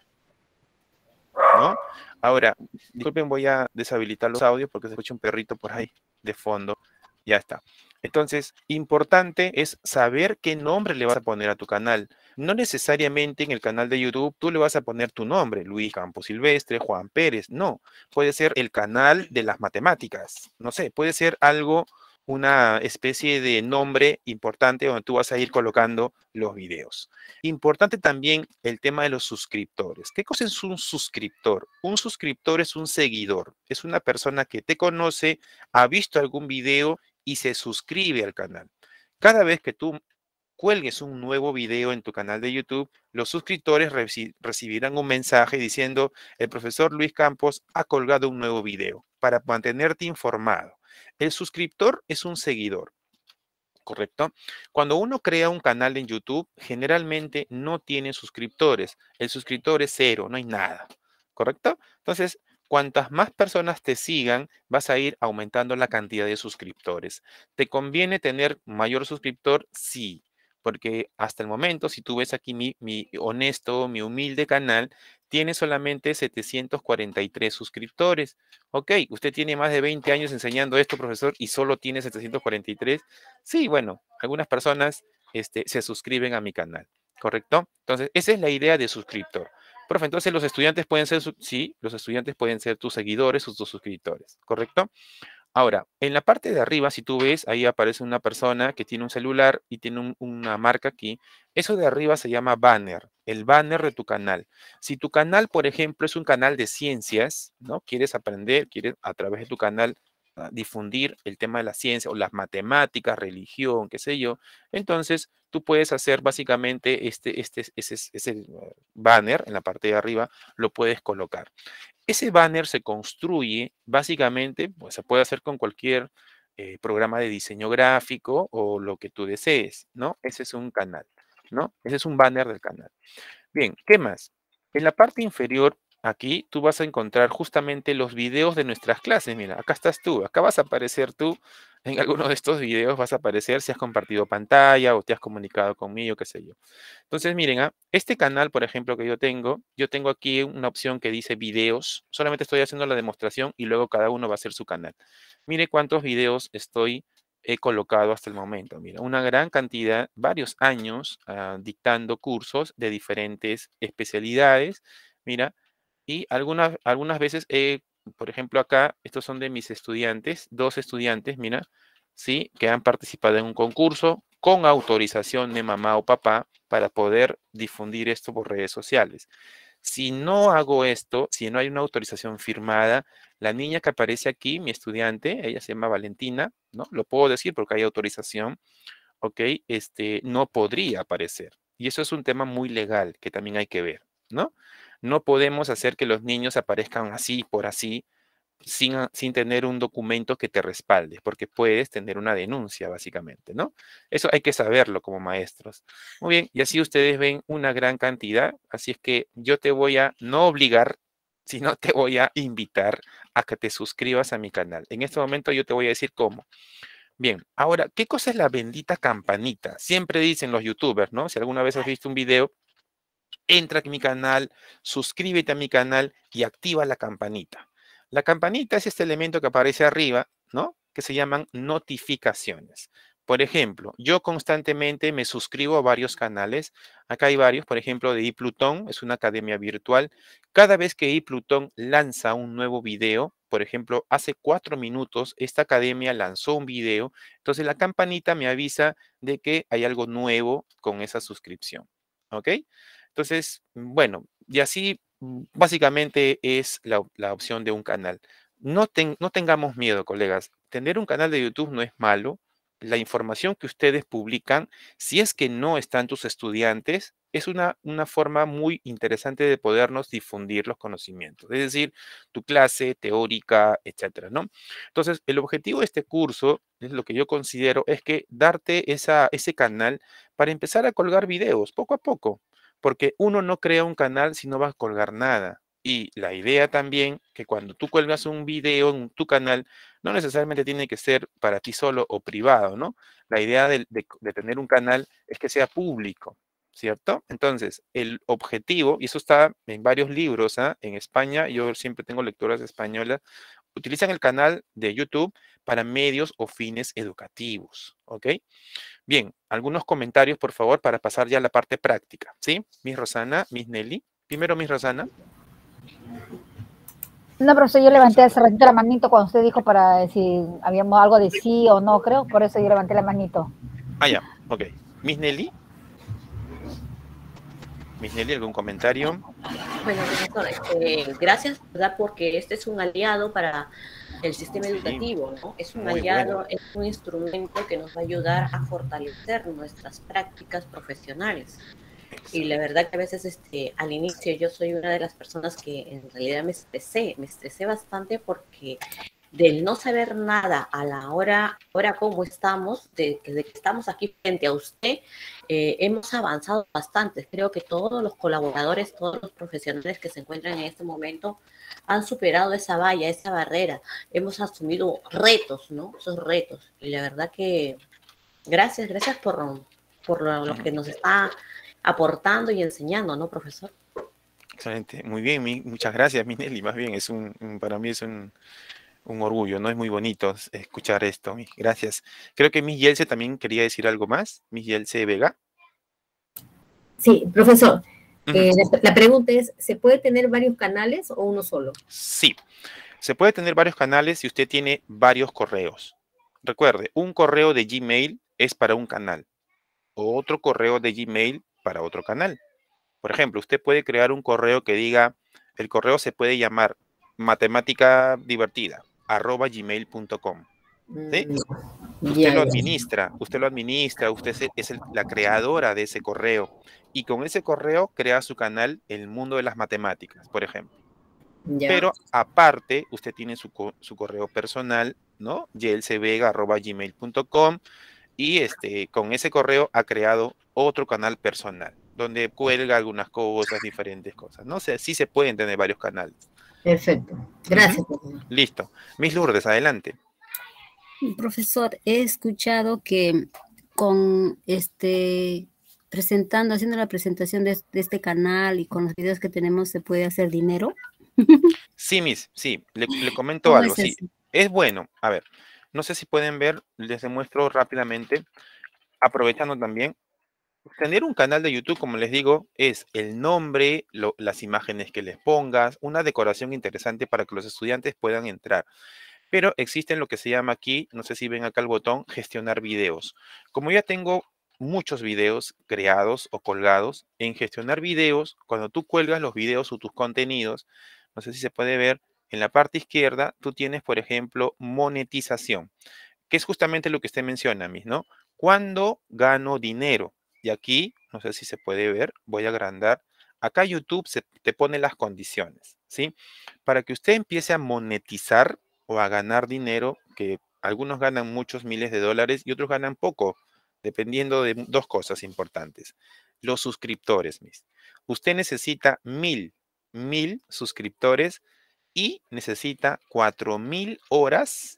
[SPEAKER 1] ¿No? Ahora, disculpen, voy a deshabilitar los audios porque se escucha un perrito por ahí de fondo. Ya está. Entonces, importante es saber qué nombre le vas a poner a tu canal. No necesariamente en el canal de YouTube tú le vas a poner tu nombre, Luis Campos Silvestre, Juan Pérez. No, puede ser el canal de las matemáticas. No sé, puede ser algo, una especie de nombre importante donde tú vas a ir colocando los videos. Importante también el tema de los suscriptores. ¿Qué cosa es un suscriptor? Un suscriptor es un seguidor, es una persona que te conoce, ha visto algún video y se suscribe al canal. Cada vez que tú cuelgues un nuevo video en tu canal de YouTube, los suscriptores recibirán un mensaje diciendo, el profesor Luis Campos ha colgado un nuevo video para mantenerte informado. El suscriptor es un seguidor. ¿correcto? Cuando uno crea un canal en YouTube, generalmente no tiene suscriptores. El suscriptor es cero, no hay nada, ¿correcto? Entonces, Cuantas más personas te sigan, vas a ir aumentando la cantidad de suscriptores. ¿Te conviene tener mayor suscriptor? Sí. Porque hasta el momento, si tú ves aquí mi, honesto, mi humilde canal, tiene solamente 743 suscriptores. Ok, usted tiene más de 20 años enseñando esto, profesor, y solo tiene 743. Sí, bueno, algunas personas este, se suscriben a mi canal, ¿correcto? Entonces, esa es la idea de suscriptor. Profe, entonces los estudiantes pueden ser, sí, los estudiantes pueden ser tus seguidores o tus suscriptores, ¿correcto? Ahora, en la parte de arriba, si tú ves, ahí aparece una persona que tiene un celular y tiene una marca aquí. Eso de arriba se llama banner, el banner de tu canal. Si tu canal, por ejemplo, es un canal de ciencias, ¿no? Quieres aprender, quieres a través de tu canal ah, difundir el tema de la ciencia o las matemáticas, religión, qué sé yo, entonces tú puedes hacer básicamente este, este, ese, ese banner en la parte de arriba, lo puedes colocar. Ese banner se construye básicamente, pues se puede hacer con cualquier eh, programa de diseño gráfico o lo que tú desees, ¿no? Ese es un canal, ¿no? Ese es un banner del canal. Bien, ¿qué más? En la parte inferior, aquí, tú vas a encontrar justamente los videos de nuestras clases. Mira, acá estás tú, acá vas a aparecer tú en alguno de estos videos vas a aparecer si has compartido pantalla o te has comunicado conmigo, qué sé yo. Entonces, miren, ¿ah? este canal, por ejemplo, que yo tengo, yo tengo aquí una opción que dice videos. Solamente estoy haciendo la demostración y luego cada uno va a hacer su canal. Mire cuántos videos estoy he colocado hasta el momento. Mira, una gran cantidad, varios años ah, dictando cursos de diferentes especialidades. Mira, y algunas, algunas veces he por ejemplo, acá, estos son de mis estudiantes, dos estudiantes, mira, ¿sí? Que han participado en un concurso con autorización de mamá o papá para poder difundir esto por redes sociales. Si no hago esto, si no hay una autorización firmada, la niña que aparece aquí, mi estudiante, ella se llama Valentina, ¿no? Lo puedo decir porque hay autorización, ¿ok? Este, no podría aparecer. Y eso es un tema muy legal que también hay que ver, ¿no? No podemos hacer que los niños aparezcan así por así sin, sin, tener un documento que te respalde, porque puedes tener una denuncia, básicamente, ¿no? Eso hay que saberlo como maestros. Muy bien, y así ustedes ven una gran cantidad, así es que yo te voy a no obligar, sino te voy a invitar a que te suscribas a mi canal. En este momento yo te voy a decir cómo. Bien, ahora, ¿qué cosa es la bendita campanita? Siempre dicen los youtubers, ¿no? Si alguna vez has visto un video, entra a mi canal, suscríbete a mi canal y activa la campanita. La campanita es este elemento que aparece arriba, ¿no? Que se llaman notificaciones. Por ejemplo, yo constantemente me suscribo a varios canales. Acá hay varios, por ejemplo, de iPlutón, es una academia virtual. Cada vez que iPlutón lanza un nuevo video, por ejemplo, hace cuatro minutos esta academia lanzó un video, entonces la campanita me avisa de que hay algo nuevo con esa suscripción. ¿Ok? Entonces, bueno, y así mm, básicamente es la, opción de un canal. No, tengamos miedo, colegas. Tener un canal de YouTube no es malo. La información que ustedes publican, si es que no están tus estudiantes, es una, forma muy interesante de podernos difundir los conocimientos, es decir, tu clase teórica, etcétera, ¿no? Entonces, el objetivo de este curso, es lo que yo considero, es que darte ese canal para empezar a colgar videos poco a poco porque uno no crea un canal si no va a colgar nada. Y la idea también que cuando tú cuelgas un video en tu canal, no necesariamente tiene que ser para ti solo o privado, ¿no? La idea de, tener un canal es que sea público, ¿cierto? Entonces, el objetivo, y eso está en varios libros, ¿ah? en España, yo siempre tengo lecturas españolas, utilizan el canal de YouTube para medios o fines educativos, ¿ok? Bien, algunos comentarios, por favor, para pasar ya a la parte práctica, ¿sí? Miss Rosana, Miss Nelly. Primero, Miss Rosana.
[SPEAKER 5] No, profesor, yo levanté hace ratito la manito cuando usted dijo para si habíamos algo de sí o no, creo, por eso yo levanté la manito.
[SPEAKER 1] Ah, ya, ok. Miss Nelly. Miss Nelly, ¿algún comentario?
[SPEAKER 6] Bueno, profesor, este, gracias, ¿verdad? Porque este es un aliado para el sistema educativo, ¿no? Es un aliado, es un instrumento que nos va a ayudar a fortalecer nuestras prácticas profesionales. Y la verdad que a veces este, al inicio yo soy una de las personas que en realidad me estresé, me estresé bastante porque del no saber nada a la hora, ahora cómo estamos, de, que estamos aquí frente a usted, eh, hemos avanzado bastante. Creo que todos los colaboradores, todos los profesionales que se encuentran en este momento han superado esa valla, esa barrera. Hemos asumido retos, ¿no? Esos retos. Y la verdad que gracias, gracias por, por lo, que nos está aportando y enseñando, ¿no, profesor?
[SPEAKER 1] Excelente, muy bien, muchas gracias, Minelli. Más bien, es un, para mí es un, orgullo, ¿no? Es muy bonito escuchar esto. Gracias. Creo que Miss Yelse también quería decir algo más. Miss Yelse Vega.
[SPEAKER 12] Sí, profesor. Eh, la, pregunta es, ¿se puede tener varios canales o uno solo?
[SPEAKER 1] Sí, se puede tener varios canales si usted tiene varios correos. Recuerde, un correo de Gmail es para un canal, otro correo de Gmail para otro canal. Por ejemplo, usted puede crear un correo que diga, el correo se puede llamar matemática divertida, arroba gmail.com. Mm, usted lo administra, usted lo administra, usted es, la creadora de ese correo y con ese correo crea su canal El Mundo de las Matemáticas, por ejemplo. Pero aparte, usted tiene su, correo personal, ¿no? gmail.com y este, con ese correo ha creado otro canal personal donde cuelga algunas cosas, diferentes cosas. No sé, sí se pueden tener varios canales.
[SPEAKER 12] Perfecto. Gracias.
[SPEAKER 1] Listo. Miss Lourdes, adelante.
[SPEAKER 4] Profesor, he escuchado que con este presentando, haciendo la presentación de, este canal y con los videos que tenemos, ¿se puede hacer dinero?
[SPEAKER 1] Sí, Miss, sí, le, comento algo, sí. Es bueno, a ver, no sé si pueden ver, les demuestro rápidamente, aprovechando también, tener un canal de YouTube, como les digo, es el nombre, las imágenes que les pongas, una decoración interesante para que los estudiantes puedan entrar. Pero existen lo que se llama aquí, no sé si ven acá el botón, gestionar videos. Como ya tengo muchos videos creados o colgados, en gestionar videos, cuando tú cuelgas los videos o tus contenidos, no sé si se puede ver, en la parte izquierda tú tienes, por ejemplo, monetización, que es justamente lo que usted menciona, mis, ¿no? ¿Cuándo gano dinero? Y aquí, no sé si se puede ver, voy a agrandar. Acá YouTube se, te pone las condiciones, ¿sí? Para que usted empiece a monetizar o a ganar dinero, que algunos ganan muchos miles de dólares y otros ganan poco, dependiendo de dos cosas importantes. Los suscriptores, mis. Usted necesita mil, mil suscriptores y necesita cuatro mil horas.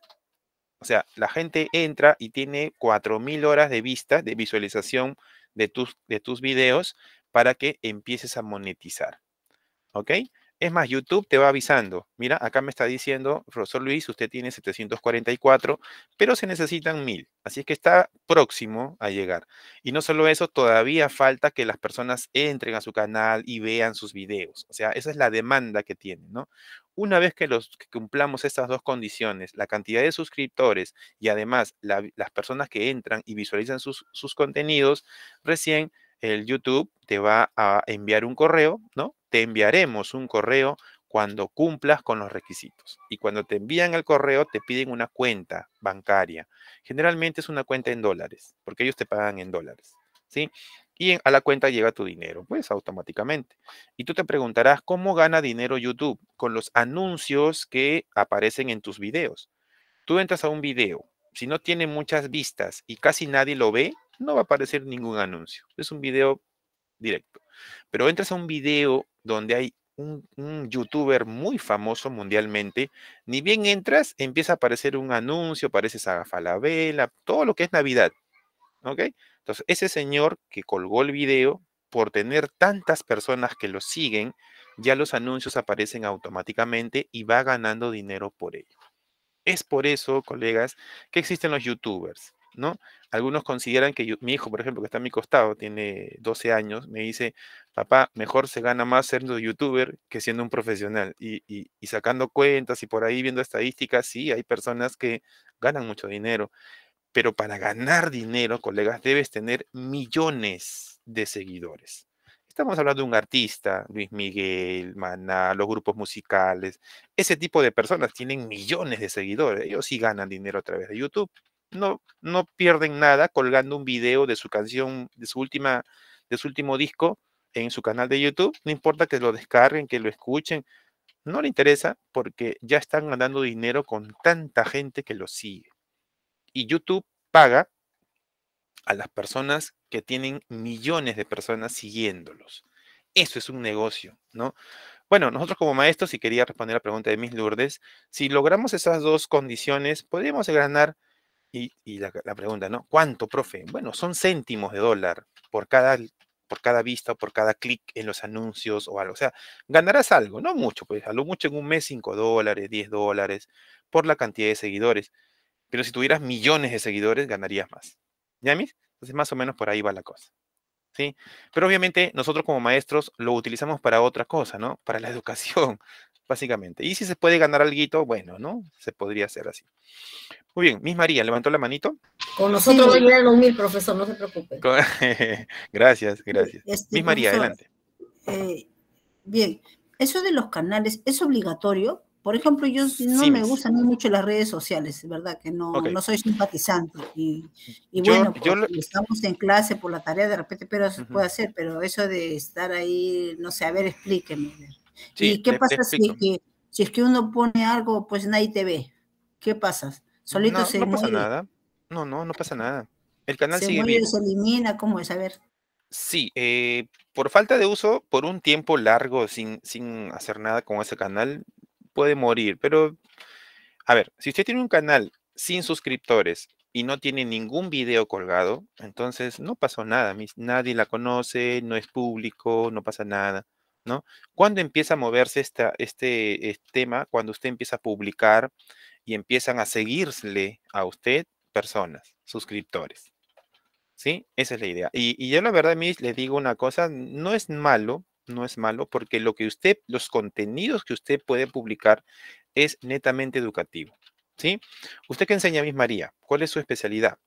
[SPEAKER 1] O sea, la gente entra y tiene cuatro mil horas de vista, de visualización de tus, de tus videos para que empieces a monetizar. ¿Ok? Es más, YouTube te va avisando. Mira, acá me está diciendo, profesor Luis, usted tiene 744, pero se necesitan 1000. Así es que está próximo a llegar. Y no solo eso, todavía falta que las personas entren a su canal y vean sus videos. O sea, esa es la demanda que tiene, ¿no? Una vez que, cumplamos estas dos condiciones, la cantidad de suscriptores y además las personas que entran y visualizan sus, sus contenidos, recién el YouTube te va a enviar un correo, ¿no? Te enviaremos un correo cuando cumplas con los requisitos. Y cuando te envían el correo, te piden una cuenta bancaria. Generalmente es una cuenta en dólares, porque ellos te pagan en dólares, ¿sí? Y a la cuenta llega tu dinero, pues automáticamente. Y tú te preguntarás, ¿cómo gana dinero YouTube? Con los anuncios que aparecen en tus videos. Tú entras a un video, si no tiene muchas vistas y casi nadie lo ve, no va a aparecer ningún anuncio. Es un video directo. Pero entras a un video donde hay un, youtuber muy famoso mundialmente, ni bien entras, empieza a aparecer un anuncio, aparece Saga Falabella, todo lo que es Navidad. ¿Ok? Entonces, ese señor que colgó el video, por tener tantas personas que lo siguen, ya los anuncios aparecen automáticamente y va ganando dinero por ello. Es por eso, colegas, que existen los youtubers. ¿no? Algunos consideran que mi hijo, por ejemplo, que está a mi costado, tiene 12 años, me dice, papá, mejor se gana más siendo youtuber que siendo un profesional. Y, y, sacando cuentas y por ahí viendo estadísticas, sí, hay personas que ganan mucho dinero. Pero para ganar dinero, colegas, debes tener millones de seguidores. Estamos hablando de un artista, Luis Miguel, Maná, los grupos musicales. Ese tipo de personas tienen millones de seguidores. Ellos sí ganan dinero a través de YouTube no, no pierden nada colgando un video de su canción, de su última, de su último disco en su canal de YouTube. No importa que lo descarguen, que lo escuchen. No le interesa porque ya están ganando dinero con tanta gente que lo sigue. Y YouTube paga a las personas que tienen millones de personas siguiéndolos. Eso es un negocio, ¿no? Bueno, nosotros como maestros, si quería responder la pregunta de Miss Lourdes, si logramos esas dos condiciones, podríamos ganar Y, la, pregunta, ¿no? ¿Cuánto, profe? Bueno, son céntimos de dólar por cada, por cada vista o por cada clic en los anuncios o algo. O sea, ganarás algo, no mucho, pues a lo mucho en un mes 5 dólares, 10 dólares, por la cantidad de seguidores. Pero si tuvieras millones de seguidores, ganarías más. ¿Ya, mis? Entonces, más o menos por ahí va la cosa. ¿Sí? Pero obviamente nosotros como maestros lo utilizamos para otra cosa, ¿no? Para la educación, básicamente. Y si se puede ganar algo, bueno, ¿no? Se podría hacer así. Muy bien, Miss María, ¿levantó la manito?
[SPEAKER 5] Con nosotros va a los mil, profesor, no se preocupe.
[SPEAKER 1] gracias, gracias. Este, Miss María, adelante.
[SPEAKER 13] Eh, bien, eso de los canales, ¿es obligatorio? Por ejemplo, yo no me gustan mucho las redes sociales, ¿verdad? Que no, no soy simpatizante. Y, bueno, estamos en clase por la tarea de repente, pero se puede hacer, pero eso de estar ahí, no sé, a ver, explíqueme. ¿Y qué pasa si, es que, si es que uno pone algo, pues nadie te ve? ¿Qué pasa? Solito
[SPEAKER 1] no,
[SPEAKER 13] se
[SPEAKER 1] No pasa nada. No, no, no pasa nada. El canal se sigue
[SPEAKER 13] se elimina, ¿cómo es? A ver.
[SPEAKER 1] Sí, eh, por falta de uso, por un tiempo largo, sin, sin hacer nada con ese canal, puede morir. Pero, a ver, si usted tiene un canal sin suscriptores y no tiene ningún video colgado, entonces no pasó nada. Nadie la conoce, no es público, no pasa nada. ¿No? ¿Cuándo empieza a moverse este, este, tema? Cuando usted empieza a publicar y empiezan a seguirle a usted personas, suscriptores. ¿Sí? Esa es la idea. Y, yo la verdad, mí le digo una cosa, no es malo, no es malo, porque lo que usted, los contenidos que usted puede publicar es netamente educativo. ¿Sí? ¿Usted qué enseña, Miss María? ¿Cuál es su especialidad?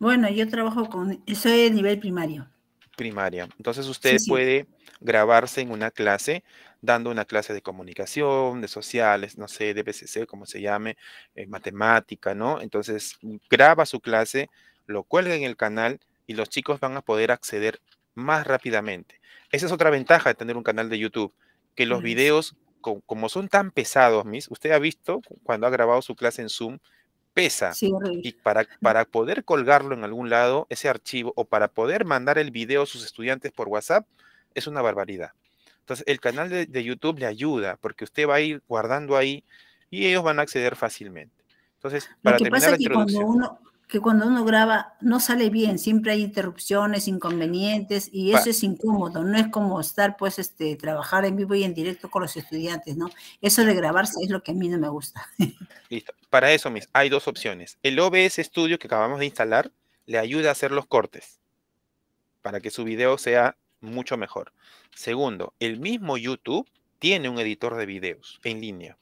[SPEAKER 13] Bueno, yo trabajo con, soy de nivel primario.
[SPEAKER 1] Primaria. Entonces usted puede grabarse en una clase, dando una clase de comunicación, de sociales, no sé, de BCC, como se llame, eh, matemática, ¿no? Entonces graba su clase, lo cuelga en el canal y los chicos van a poder acceder más rápidamente. Esa es otra ventaja de tener un canal de YouTube, que los videos, como son tan pesados, mis, usted ha visto cuando ha grabado su clase en Zoom, pesa. y para, para poder colgarlo en algún lado, ese archivo, o para poder mandar el video a sus estudiantes por WhatsApp, es una barbaridad. Entonces, el canal de, YouTube le ayuda porque usted va a ir guardando ahí y ellos van a acceder fácilmente. Entonces, para terminar la.
[SPEAKER 13] Cuando uno, que cuando uno graba no sale bien, siempre hay interrupciones, inconvenientes y eso es incómodo, no es como estar pues este trabajar en vivo y en directo con los estudiantes, ¿no? Eso de grabarse es lo que a mí no me gusta.
[SPEAKER 1] Listo. Para eso, mis, hay dos opciones. El OBS Studio que acabamos de instalar le ayuda a hacer los cortes para que su video sea mucho mejor. Segundo, el mismo YouTube tiene un editor de videos en línea.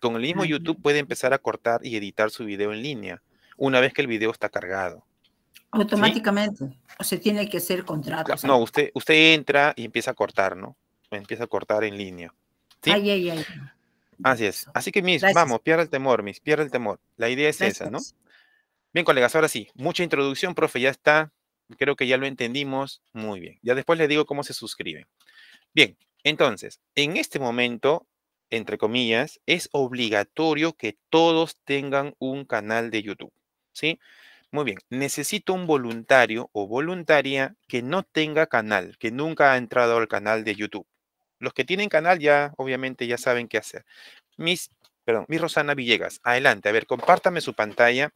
[SPEAKER 1] con el mismo YouTube puede empezar a cortar y editar su video en línea una vez que el video está cargado.
[SPEAKER 13] Automáticamente. O se tiene que hacer contrato.
[SPEAKER 1] No, usted, usted entra y empieza a cortar, ¿no? Empieza a cortar en línea.
[SPEAKER 13] Ay, ay, ay.
[SPEAKER 1] Así es. Así que, mis, vamos, pierda el temor, mis, pierda el temor. La idea es esa, ¿no? Bien, colegas, ahora sí, mucha introducción, profe, ya está. Creo que ya lo entendimos muy bien. Ya después les digo cómo se suscriben. Bien, entonces, en este momento, entre comillas, es obligatorio que todos tengan un canal de YouTube. ¿Sí? Muy bien, necesito un voluntario o voluntaria que no tenga canal, que nunca ha entrado al canal de YouTube. Los que tienen canal ya, obviamente, ya saben qué hacer. Miss, perdón, mi Rosana Villegas, adelante, a ver, compártame su pantalla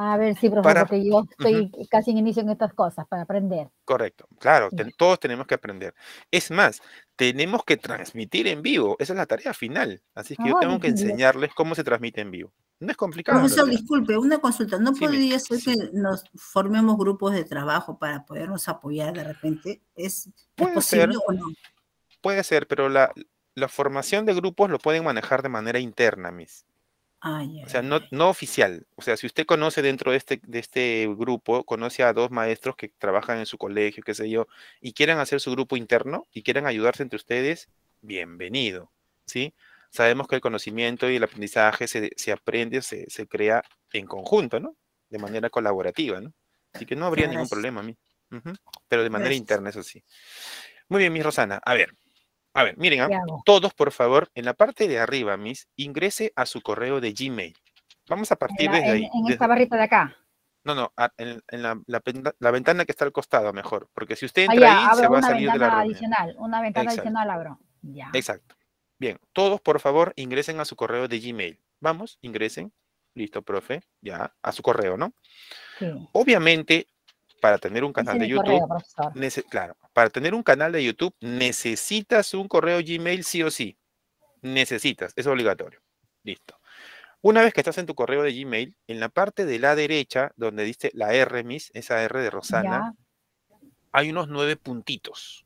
[SPEAKER 5] a ver, sí, profesor, porque yo estoy casi en inicio en estas cosas para aprender.
[SPEAKER 1] Correcto, claro, todos tenemos que aprender. Es más, tenemos que transmitir en vivo, esa es la tarea final. Así que yo ah, tengo que enseñarles cómo se transmite en vivo. No es complicado.
[SPEAKER 13] Profesor, disculpe, una consulta. ¿No podría ser que nos formemos grupos de trabajo para podernos apoyar de repente? ¿Es, posible o no?
[SPEAKER 1] Puede ser, pero la, la formación de grupos lo pueden manejar de manera interna, mis.
[SPEAKER 13] Ah,
[SPEAKER 1] o sea, no, no oficial. O sea, si usted conoce dentro de este, de este grupo, conoce a dos maestros que trabajan en su colegio, qué sé yo, y quieren hacer su grupo interno y quieren ayudarse entre ustedes, bienvenido, ¿sí? Sabemos que el conocimiento y el aprendizaje se, se aprende, se, se, crea en conjunto, ¿no? De manera colaborativa, ¿no? Así que no habría ningún problema a mí. Pero de manera interna, eso sí. Muy bien, mi Rosana. A ver, a ver, miren, ¿ah? todos por favor, en la parte de arriba, Miss, ingrese a su correo de Gmail. Vamos a partir desde ahí.
[SPEAKER 5] En esta barrita de acá.
[SPEAKER 1] No, no, en, la, ventana que está al costado, mejor. Porque si usted entra ahí, se va a salir de la
[SPEAKER 5] adicional, Una ventana adicional abro. Ya.
[SPEAKER 1] Exacto. Bien, todos por favor ingresen a su correo de Gmail. Vamos, ingresen. listo, profe, ya, a su correo, ¿no? Obviamente, para tener un canal de YouTube, claro, para tener un canal de YouTube necesitas un correo Gmail sí o sí. Necesitas, es obligatorio. Listo. Una vez que estás en tu correo de Gmail, en la parte de la derecha, donde dice la R, Miss, esa R de Rosana, hay unos nueve puntitos.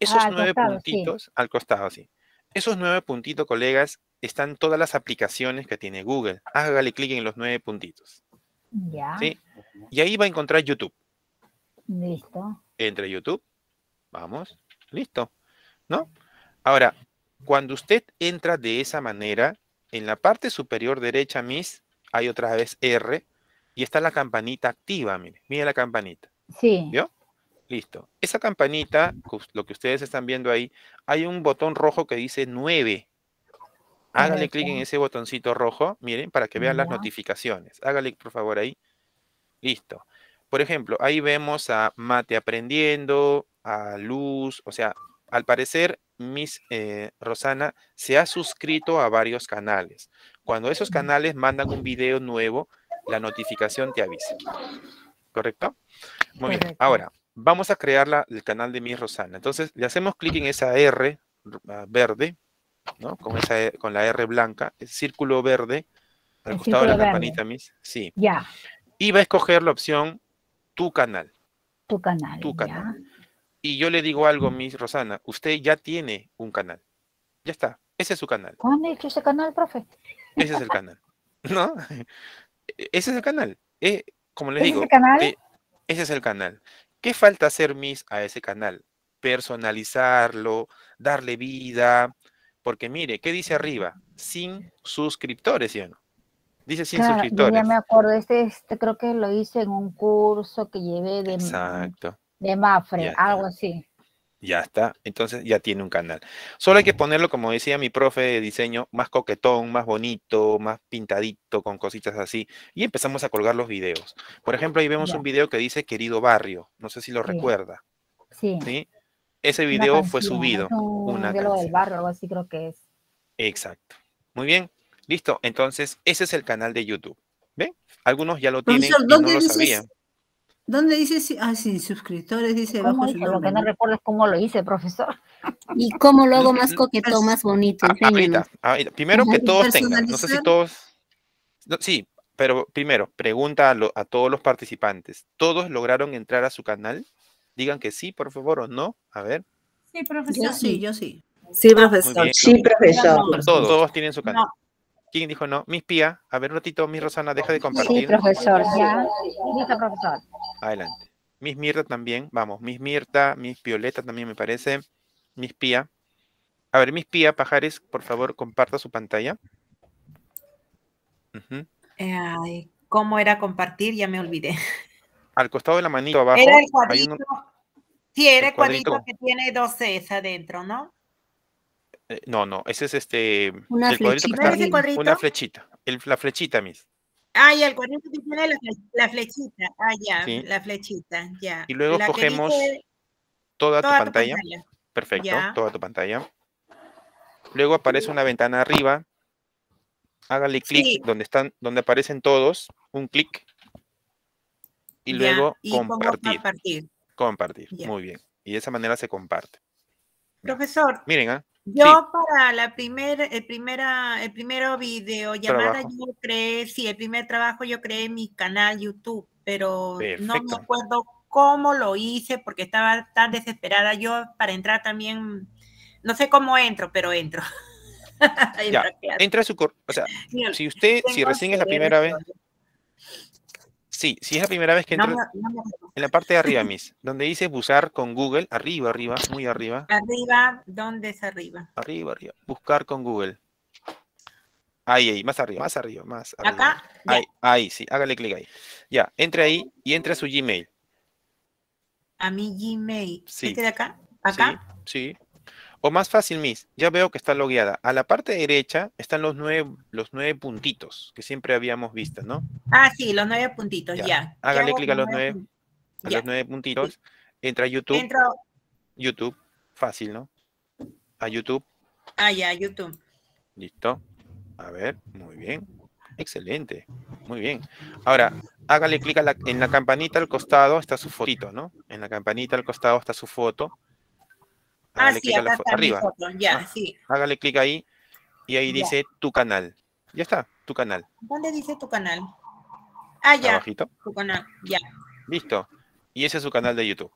[SPEAKER 1] Esos nueve puntitos, al costado, sí. Esos nueve puntitos, colegas, están todas las aplicaciones que tiene Google. Hágale clic en los nueve puntitos. Ya. ¿Sí? Y ahí va a encontrar YouTube.
[SPEAKER 5] Listo.
[SPEAKER 1] Entre YouTube. Vamos. Listo. ¿No? Ahora, cuando usted entra de esa manera, en la parte superior derecha, Miss, hay otra vez R y está la campanita activa, mire, mire la campanita.
[SPEAKER 5] Sí.
[SPEAKER 1] ¿Vio? Listo. Esa campanita, lo que ustedes están viendo ahí, hay un botón rojo que dice 9. Hágale clic en ese botoncito rojo, miren, para que vean las notificaciones. Hágale, por favor, ahí. Listo. Por ejemplo, ahí vemos a Mate aprendiendo, a Luz, o sea, al parecer Miss eh, Rosana se ha suscrito a varios canales. Cuando esos canales mandan un video nuevo, la notificación te avisa. ¿Correcto? Muy bien. Ahora, vamos a crear el canal de Miss Rosana. Entonces, le hacemos clic en esa R ah, verde, ¿no? Con, esa, con la R blanca, el círculo verde, al costado de la campanita, Miss. Sí.
[SPEAKER 5] Ya.
[SPEAKER 1] Y va a escoger la opción Tu canal.
[SPEAKER 5] Tu canal.
[SPEAKER 1] Tu canal. Y yo le digo algo, Miss Rosana, usted ya tiene un canal. Ya está. Ese es su canal.
[SPEAKER 5] ¿Cuándo ha hecho ese canal, profe?
[SPEAKER 1] Ese es el canal. ¿No? Ese es el canal. Eh, como le digo,
[SPEAKER 5] es el canal?
[SPEAKER 1] Eh, ese es el canal. ¿Qué falta hacer, Miss, a ese canal? Personalizarlo, darle vida. Porque mire, ¿qué dice arriba? Sin suscriptores, ¿sí o no? Dice sin suscriptores.
[SPEAKER 5] ya me acuerdo, este, este creo que lo hice en un curso que llevé de...
[SPEAKER 1] Exacto
[SPEAKER 5] de Mafre, algo así.
[SPEAKER 1] Ya está, entonces ya tiene un canal. Solo hay que ponerlo, como decía mi profe de diseño, más coquetón, más bonito, más pintadito, con cositas así. Y empezamos a colgar los videos. Por ejemplo, ahí vemos un video que dice Querido Barrio. No sé si lo recuerda.
[SPEAKER 5] Sí.
[SPEAKER 1] Ese video fue subido.
[SPEAKER 5] Un una del barrio, algo así creo que es.
[SPEAKER 1] Exacto. Muy bien. Listo. Entonces, ese es el canal de YouTube. ¿Ven? Algunos ya lo tienen y no lo sabían.
[SPEAKER 13] ¿Dónde dice? Ah, sin suscriptores, dice abajo
[SPEAKER 5] su Lo que no recuerdo es cómo lo hice, profesor.
[SPEAKER 4] ¿Y cómo lo hago más coquetón, más bonito?
[SPEAKER 1] Ah, primero que todos tengan, no sé si todos... sí, pero primero, pregunta a, todos los participantes. ¿Todos lograron entrar a su canal? Digan que sí, por favor, o no. A ver.
[SPEAKER 5] Sí, profesor. Yo
[SPEAKER 13] sí, yo sí.
[SPEAKER 9] Sí, profesor.
[SPEAKER 7] Sí, profesor.
[SPEAKER 1] Todos, todos tienen su canal. ¿Quién dijo no? Mis Pía. A ver un ratito, Miss Rosana, deja de compartir.
[SPEAKER 5] Sí, profesor, ya. Listo, profesor.
[SPEAKER 1] Adelante. Miss Mirta también, vamos. Miss Mirta, Miss Violeta también me parece. Miss Pía. A ver, Miss Pía, Pajares, por favor, comparta su pantalla.
[SPEAKER 14] ¿Cómo era compartir? Ya me olvidé.
[SPEAKER 1] Al costado de la manito abajo.
[SPEAKER 14] Era el cuadrito. sí, era el cuadrito, que tiene dos Cs adentro, ¿no?
[SPEAKER 1] Eh, no, no, ese es este.
[SPEAKER 4] Una el flechita.
[SPEAKER 1] Cuadrito cuadrito? Una flechita. El, la flechita, Miss.
[SPEAKER 14] Ah, ya, el cuadrito que tiene la, flechita. Ah, ya, la flechita, ya.
[SPEAKER 1] Y luego cogemos toda, tu, pantalla. Perfecto, toda tu pantalla. Luego aparece una ventana arriba. Hágale clic donde están, donde aparecen todos, un clic. Y luego compartir. Compartir. compartir. Muy bien. Y de esa manera se comparte.
[SPEAKER 14] Profesor.
[SPEAKER 1] Miren, ¿ah?
[SPEAKER 14] Yo para la primera, el primera, el primero video llamada yo creé, sí, el primer trabajo yo creé mi canal YouTube, pero no me acuerdo cómo lo hice porque estaba tan desesperada. Yo para entrar también, no sé cómo entro, pero entro.
[SPEAKER 1] entra a su, o sea, si usted, si recién es la primera vez, Sí, si es la primera vez que entro en la parte de arriba, Miss, donde dice buscar con Google, arriba, arriba, muy arriba.
[SPEAKER 14] Arriba, ¿dónde es arriba?
[SPEAKER 1] Arriba, arriba. Buscar con Google. Ahí, ahí, más arriba, más arriba, más arriba.
[SPEAKER 14] ¿Acá?
[SPEAKER 1] Ahí, ahí, sí, hágale clic ahí. Ya, entre ahí y entre a su Gmail.
[SPEAKER 14] A mi Gmail.
[SPEAKER 1] Sí.
[SPEAKER 14] ¿Este de acá? ¿Acá?
[SPEAKER 1] Sí, sí. O más fácil, Miss, ya veo que está logueada. A la parte derecha están los nueve, los nueve puntitos que siempre habíamos visto, ¿no?
[SPEAKER 14] Ah, sí, los nueve puntitos, ya.
[SPEAKER 1] Hágale clic a los nueve, a los nueve puntitos. Entra a YouTube.
[SPEAKER 14] Entro.
[SPEAKER 1] YouTube, fácil, ¿no? A YouTube.
[SPEAKER 14] Ah, ya, YouTube.
[SPEAKER 1] Listo. A ver, muy bien. Excelente. Muy bien. Ahora, hágale clic en la campanita al costado, está su fotito, ¿no? En la campanita al costado está su foto.
[SPEAKER 14] Ah, sí, acá está arriba. Ya, ah, sí.
[SPEAKER 1] Hágale clic ahí y ahí dice tu canal. Ya está, tu canal.
[SPEAKER 14] ¿Dónde dice tu canal? Ah, ya. Abajito. Tu canal, ya.
[SPEAKER 1] Listo. Y ese es su canal de YouTube.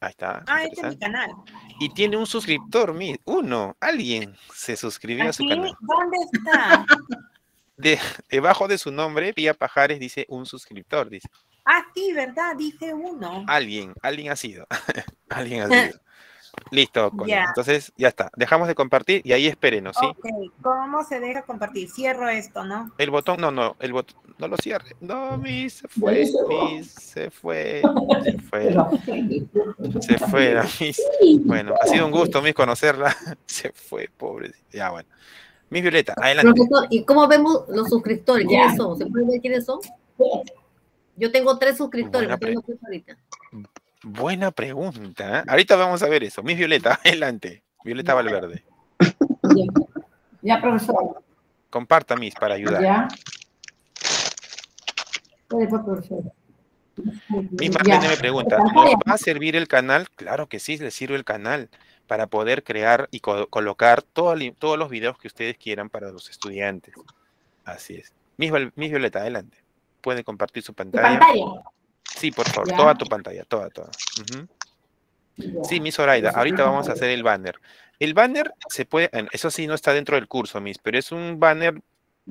[SPEAKER 1] Ahí está.
[SPEAKER 14] Ah, este es mi canal.
[SPEAKER 1] Y tiene un suscriptor, uno, alguien se suscribió a su canal.
[SPEAKER 14] ¿Dónde está?
[SPEAKER 1] De, debajo de su nombre, Pía Pajares dice un suscriptor, dice.
[SPEAKER 14] Ah, sí, ¿verdad? Dice uno.
[SPEAKER 1] Alguien, alguien ha sido. alguien ha sido. Listo, entonces ya está. Dejamos de compartir y ahí espérenos, ¿sí?
[SPEAKER 14] ¿Cómo se deja compartir? Cierro esto, ¿no?
[SPEAKER 1] El botón, no, no, el botón, no lo cierre. No, mi se fue, mi se fue, se fue. Se fue, mi. Bueno, ha sido un gusto, mis, conocerla. Se fue, pobre. Ya, bueno. Mis Violeta, adelante.
[SPEAKER 12] ¿y cómo vemos los suscriptores? ¿Quiénes son? ¿Se puede ver quiénes son? Yo tengo tres suscriptores, tengo ahorita.
[SPEAKER 1] Buena pregunta. ¿eh? Ahorita vamos a ver eso. Miss Violeta, adelante. Violeta Valverde.
[SPEAKER 15] Ya, profesor.
[SPEAKER 1] Comparta, Miss, para ayudar. Ya. Miss Marlene me pregunta, ¿nos va a servir el canal? Claro que sí, le sirve el canal para poder crear y colocar todos los videos que ustedes quieran para los estudiantes. Así es. Miss, Violeta, adelante. Puede compartir su pantalla. pantalla? Sí, por favor, toda tu pantalla, toda, toda. Sí, Miss Zoraida, ahorita vamos a hacer el banner. El banner se puede, eso sí no está dentro del curso, Miss, pero es un banner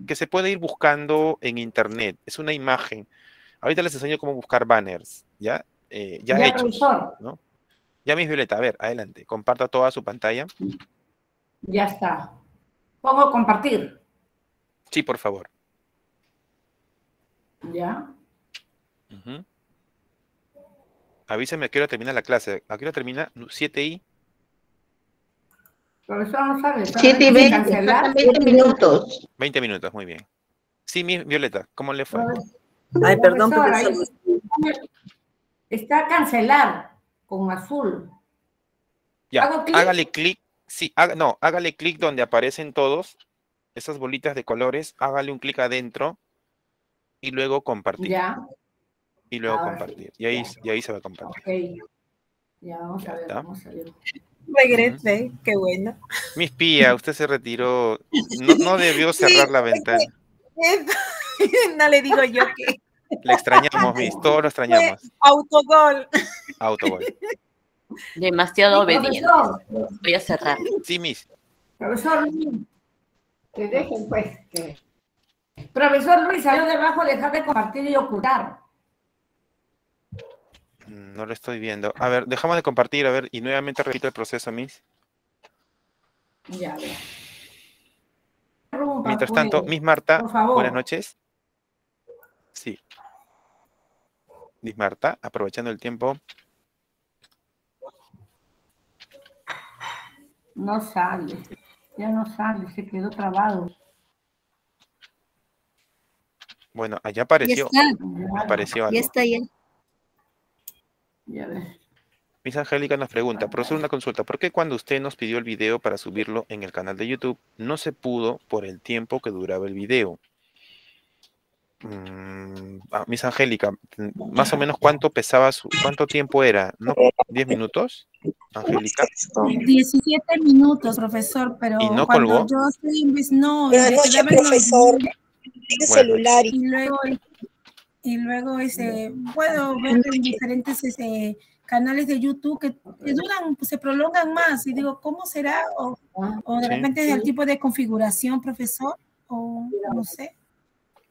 [SPEAKER 1] que se puede ir buscando en internet, es una imagen. Ahorita les enseño cómo buscar banners, ¿ya? Eh, ya, hechos, ¿no? Ya, Miss Violeta, a ver, adelante, comparta toda su pantalla.
[SPEAKER 15] Ya está. Pongo compartir.
[SPEAKER 1] Sí, por favor.
[SPEAKER 15] Ya.
[SPEAKER 1] Avísame a qué hora termina la clase. ¿A qué hora termina? 7 y.
[SPEAKER 15] Profesor, no sabe.
[SPEAKER 12] 7 y 20, 20 minutos.
[SPEAKER 1] 20 minutos, muy bien. Sí, mi Violeta, ¿cómo le fue?
[SPEAKER 16] Ay, perdón, profesor.
[SPEAKER 15] Está cancelar con azul.
[SPEAKER 1] Ya, hágale clic. Sí, no, hágale clic donde aparecen todos esas bolitas de colores. Hágale un clic adentro y luego compartir. Ya y luego compartir. Y ahí, y ahí se va a compartir.
[SPEAKER 15] Okay. Ya, vamos a ver, vamos a ver.
[SPEAKER 14] Regresé, qué bueno.
[SPEAKER 1] Mis pía, usted se retiró. No, no debió cerrar la ventana.
[SPEAKER 14] no le digo yo que.
[SPEAKER 1] Le extrañamos, Miss, todos lo extrañamos.
[SPEAKER 14] autogol.
[SPEAKER 1] Autogol.
[SPEAKER 6] Demasiado obediente. Voy a cerrar.
[SPEAKER 1] Sí, Miss.
[SPEAKER 15] Profesor, que dejen pues que. Profesor Luis, salió debajo, dejar de compartir y ocultar.
[SPEAKER 1] No lo estoy viendo. A ver, dejamos de compartir, a ver, y nuevamente repito el proceso, Miss.
[SPEAKER 15] Ya,
[SPEAKER 1] Mientras tanto, Miss Marta, buenas noches. Sí. Miss Marta, aprovechando el tiempo.
[SPEAKER 15] No sale, ya no sale, se quedó trabado.
[SPEAKER 1] Bueno, allá apareció. Ya está. Apareció algo.
[SPEAKER 12] Ya está, ya.
[SPEAKER 1] Miss Angélica nos pregunta, profesor, una consulta, ¿por qué cuando usted nos pidió el video para subirlo en el canal de YouTube no se pudo por el tiempo que duraba el video? Mm, ah, Miss Angélica, más o menos cuánto pesaba su, cuánto tiempo era, ¿no? ¿10 minutos? Angélica.
[SPEAKER 15] 17 minutos, profesor, pero
[SPEAKER 1] ¿Y no cuando
[SPEAKER 15] yo estoy no,
[SPEAKER 14] profesor, celular
[SPEAKER 15] y luego y luego ese, puedo ver en diferentes ese, canales de YouTube que, duran, se prolongan más. Y digo, ¿cómo será? O, o de repente es el tipo de configuración, profesor, o no sé.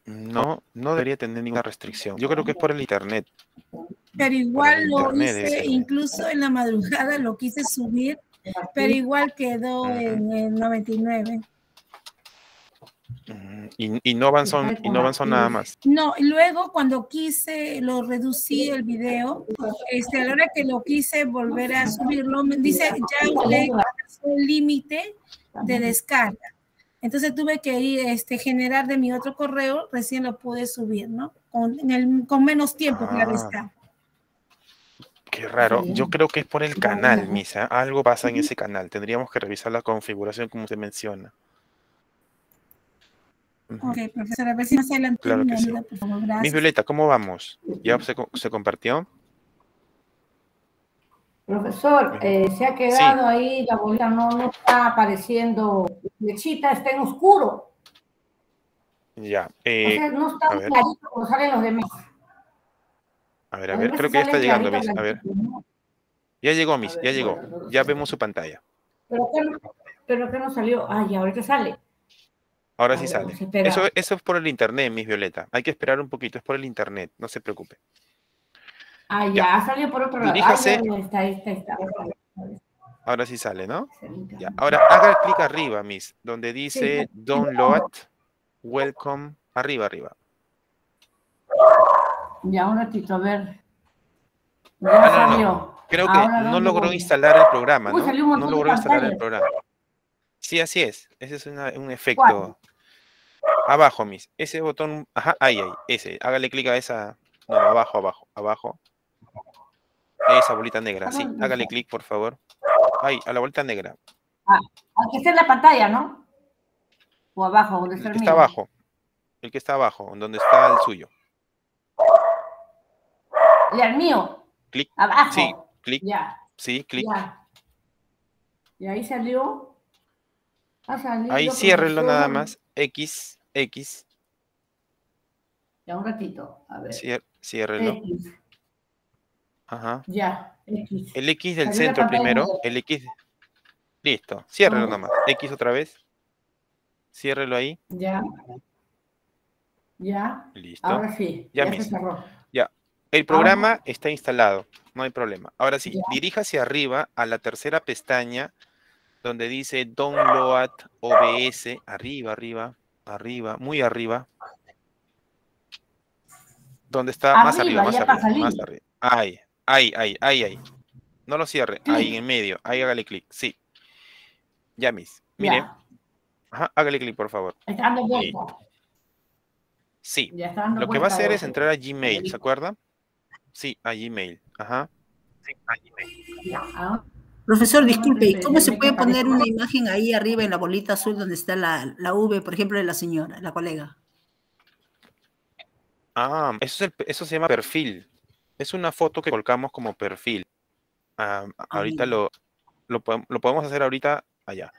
[SPEAKER 1] No, no debería tener ninguna restricción. Yo creo que es por el internet.
[SPEAKER 15] Pero igual lo hice, incluso en la madrugada lo quise subir, pero igual quedó en el 99.
[SPEAKER 1] Y, no avanzó, y no avanzó nada más.
[SPEAKER 15] No, y luego cuando quise, lo reducí el video, este, a la hora que lo quise volver a subirlo, me dice ya usted el límite de descarga. Entonces tuve que ir, este, generar de mi otro correo, recién lo pude subir, ¿no? Con, con menos tiempo que la ah. descarga.
[SPEAKER 1] Qué raro. Yo creo que es por el canal, Misa. Algo pasa en ese canal. Tendríamos que revisar la configuración como se menciona.
[SPEAKER 5] Ok, profesora, a ver si más adelante
[SPEAKER 1] claro que sí. por favor, gracias. Miss Violeta, ¿cómo vamos? ¿Ya se, se compartió?
[SPEAKER 16] Profesor, eh, se ha quedado ahí, la bolita no, no está apareciendo flechita, está en oscuro.
[SPEAKER 1] Ya. Eh,
[SPEAKER 16] o sea, no está clarito como salen los demás.
[SPEAKER 1] A ver, a ver, creo que ya está llegando, Miss. A ver. Ya llegó, Miss, ya llegó. Ya vemos su pantalla.
[SPEAKER 16] Pero que no, pero que no salió. Ya, ahorita sale.
[SPEAKER 1] Ahora sí sale. Eso, eso es por el internet, Miss Violeta. Hay que esperar un poquito, es por el internet, no se preocupe.
[SPEAKER 16] Ah, ya, salió por otro lado.
[SPEAKER 1] Diríjase. Ah, está, está, está. Ahora sí sale, ¿no? Ya. Ahora haga clic arriba, Miss, donde dice download, welcome, arriba, arriba.
[SPEAKER 16] Ya, un ratito, a ver.
[SPEAKER 1] Ya ah, salió. Creo que no logró instalar el programa, ¿no? no logró instalar el programa. Sí, así es. Ese es un efecto. Abajo, Miss. Ese botón, ajá, ahí, ahí, ese. Hágale clic a esa. No, abajo, abajo, abajo. Esa bolita negra, sí. Hágale clic, por favor. Ahí, a la bolita negra.
[SPEAKER 16] Ah, que está en la pantalla, ¿no? O abajo, donde está
[SPEAKER 1] el, el que está abajo. El que está abajo, donde está el suyo.
[SPEAKER 16] ¿Y el mío?
[SPEAKER 1] Clic.
[SPEAKER 16] Abajo.
[SPEAKER 1] Sí, clic.
[SPEAKER 16] Ya.
[SPEAKER 1] Sí, clic.
[SPEAKER 16] Y ahí salió.
[SPEAKER 1] Ahí ciérrelo nada más. X, X.
[SPEAKER 16] Ya un ratito. A ver.
[SPEAKER 1] ciérrelo.
[SPEAKER 16] X.
[SPEAKER 1] Ajá.
[SPEAKER 16] Ya, X.
[SPEAKER 1] El X del centro primero, el X. Listo, ciérrelo nomás. X otra vez. Ciérrelo ahí.
[SPEAKER 16] Ya. Ya.
[SPEAKER 1] Listo.
[SPEAKER 16] Ahora sí.
[SPEAKER 1] Ya, mismo. Ya. El programa está instalado, no hay problema. Ahora sí, dirija hacia arriba a la tercera pestaña donde dice Download OBS. Arriba, arriba, arriba, muy arriba. ¿Dónde está? más arriba, más arriba, más arriba. Ahí, Ahí, ahí, ahí, ahí. No lo cierre. Ahí en medio. Ahí hágale clic. Sí. Ya, mis. Mire. Ajá, hágale clic, por favor.
[SPEAKER 16] Está dando vuelta.
[SPEAKER 1] Sí. lo que va a hacer es entrar a Gmail, ¿se acuerda? Sí, a Gmail. Ajá. Sí, a
[SPEAKER 13] Gmail. Profesor, disculpe, ¿cómo se puede poner una imagen ahí arriba en la bolita azul donde está la, la V, por ejemplo, de la señora, la colega?
[SPEAKER 1] Ah, eso, es eso se llama perfil. Es una foto que colocamos como perfil. Ah, ahorita lo, lo, podemos hacer ahorita allá.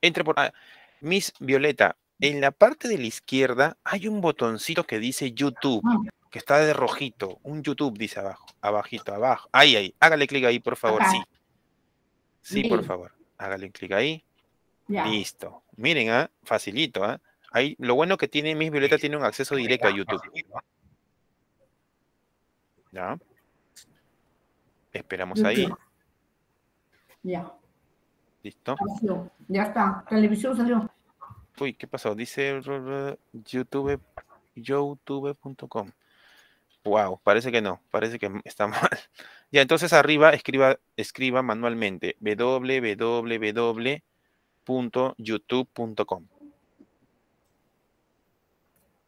[SPEAKER 1] Entre por... Ah, Miss Violeta, en la parte de la izquierda hay un botoncito que dice YouTube, ah. que está de rojito. Un YouTube dice abajo, abajito, abajo. Ahí, ahí. Hágale clic ahí, por favor. Sí. Sí, por favor. Hágale clic ahí. Listo. Miren, ¿ah? facilito. ¿ah? Ahí, lo bueno que tiene Miss Violeta tiene un acceso directo a YouTube. ¿Ya? Esperamos ahí.
[SPEAKER 16] Ya.
[SPEAKER 1] ¿Listo?
[SPEAKER 16] Ya está. Televisión salió.
[SPEAKER 1] Uy, ¿qué pasó? Dice YouTube, youtube.com. Wow, parece que no, parece que está mal. Ya, entonces arriba escriba, escriba manualmente www.youtube.com.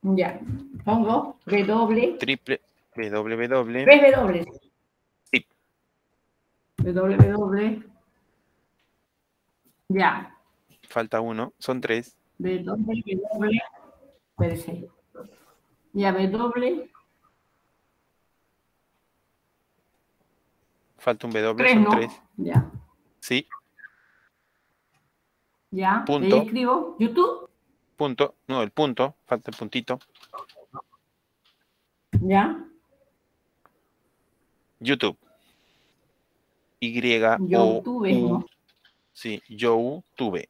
[SPEAKER 16] Ya, pongo W.
[SPEAKER 1] Triple www.
[SPEAKER 16] www. Ya.
[SPEAKER 1] Falta uno, son tres.
[SPEAKER 16] www. Ya, W.
[SPEAKER 1] Falta un W, son tres.
[SPEAKER 16] Ya.
[SPEAKER 1] Sí.
[SPEAKER 16] Ya.
[SPEAKER 1] Punto.
[SPEAKER 16] escribo. YouTube.
[SPEAKER 1] Punto. No, el punto. Falta el puntito.
[SPEAKER 16] Ya.
[SPEAKER 1] YouTube. Y O U. Sí, YouTube.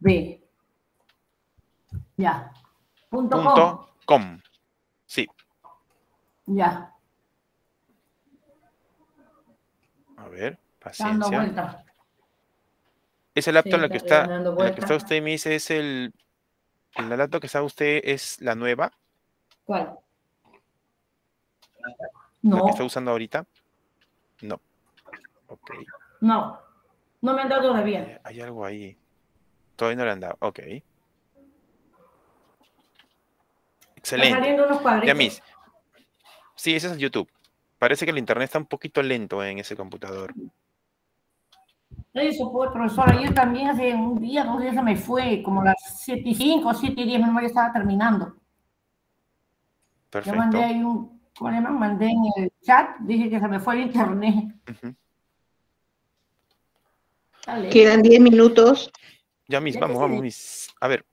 [SPEAKER 16] B. Ya. Punto,
[SPEAKER 1] Punto com.
[SPEAKER 16] Ya.
[SPEAKER 1] A ver, paciencia. Ese laptop en la que está, en la que está usted me dice es el, el laptop que está usted es la nueva.
[SPEAKER 16] ¿Cuál?
[SPEAKER 1] No. ¿La que está usando ahorita? No. Ok.
[SPEAKER 16] No. No me han dado todavía.
[SPEAKER 1] Eh, hay algo ahí. Todavía no le han dado. Ok. Excelente. Ya mis. Sí, ese es YouTube. Parece que el internet está un poquito lento en ese computador.
[SPEAKER 16] Eso pues, profesor, ayer también hace un día, dos días se me fue, como las 7 y 5, 7 y 10, mi ya estaba terminando. Perfecto. Yo mandé ahí un, problema, mandé en el chat, dije que se me fue el internet.
[SPEAKER 13] Quedan 10 minutos.
[SPEAKER 1] Ya mis, vamos, vamos, mis. A ver.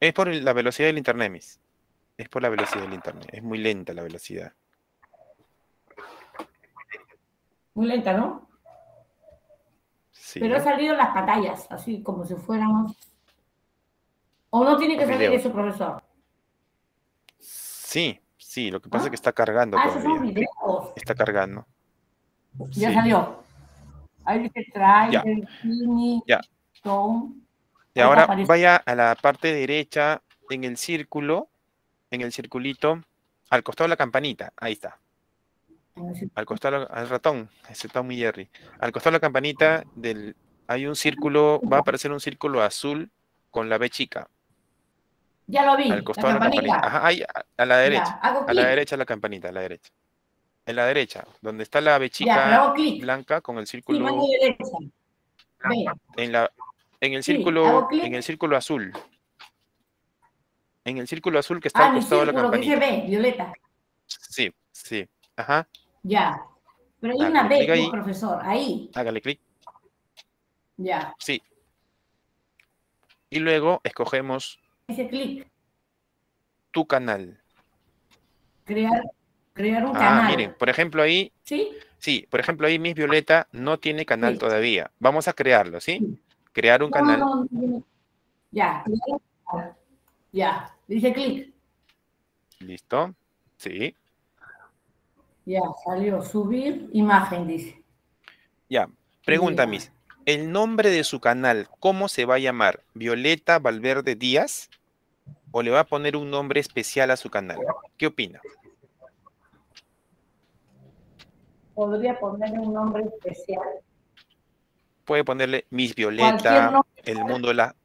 [SPEAKER 1] Es por la velocidad del internet, mis. Es por la velocidad del internet. Es muy lenta la velocidad.
[SPEAKER 16] Muy lenta, ¿no? Sí. Pero han salido las pantallas, así como si fuéramos. ¿O no tiene que salir eso, profesor?
[SPEAKER 1] Sí, sí, lo que pasa es que está cargando ah, todavía. Está cargando.
[SPEAKER 16] Ya salió. Ahí dice try, ya.
[SPEAKER 1] ya. Y ahora vaya a la parte derecha en el círculo, en el circulito, al costado de la campanita. Ahí está. Al costado, al ratón, ese está muy Jerry. Al costado de la campanita del, hay un círculo, va a aparecer un círculo azul con la B chica.
[SPEAKER 16] Ya lo vi.
[SPEAKER 1] Al costado de la campanita. Ajá, ahí, a, la derecha. a la derecha la campanita, a la derecha. En la derecha, donde está la B chica blanca con el círculo. En la, en el círculo, en el círculo azul. En el círculo azul que está ah, al costado de la campanita.
[SPEAKER 16] Que dice B, violeta.
[SPEAKER 1] Sí, sí. Ajá.
[SPEAKER 16] Ya. Pero hay una B, profesor, ahí.
[SPEAKER 1] Hágale clic.
[SPEAKER 16] Ya.
[SPEAKER 1] Sí. Y luego escogemos.
[SPEAKER 16] Dice clic.
[SPEAKER 1] Tu canal.
[SPEAKER 16] Crear, crear un
[SPEAKER 1] ah,
[SPEAKER 16] canal.
[SPEAKER 1] Miren, por ejemplo ahí.
[SPEAKER 16] Sí.
[SPEAKER 1] Sí, por ejemplo ahí Miss Violeta no tiene canal todavía. Vamos a crearlo, ¿sí? Crear un canal.
[SPEAKER 16] ya. Ya. Dice clic.
[SPEAKER 1] Listo. Sí.
[SPEAKER 16] Ya, salió. Subir imagen, dice.
[SPEAKER 1] Ya. Pregunta, Miss. ¿El nombre de su canal, cómo se va a llamar? ¿Violeta Valverde Díaz? ¿O le va a poner un nombre especial a su canal? ¿Qué opina?
[SPEAKER 16] Podría ponerle un nombre especial.
[SPEAKER 1] Puede ponerle Miss Violeta, el mundo de la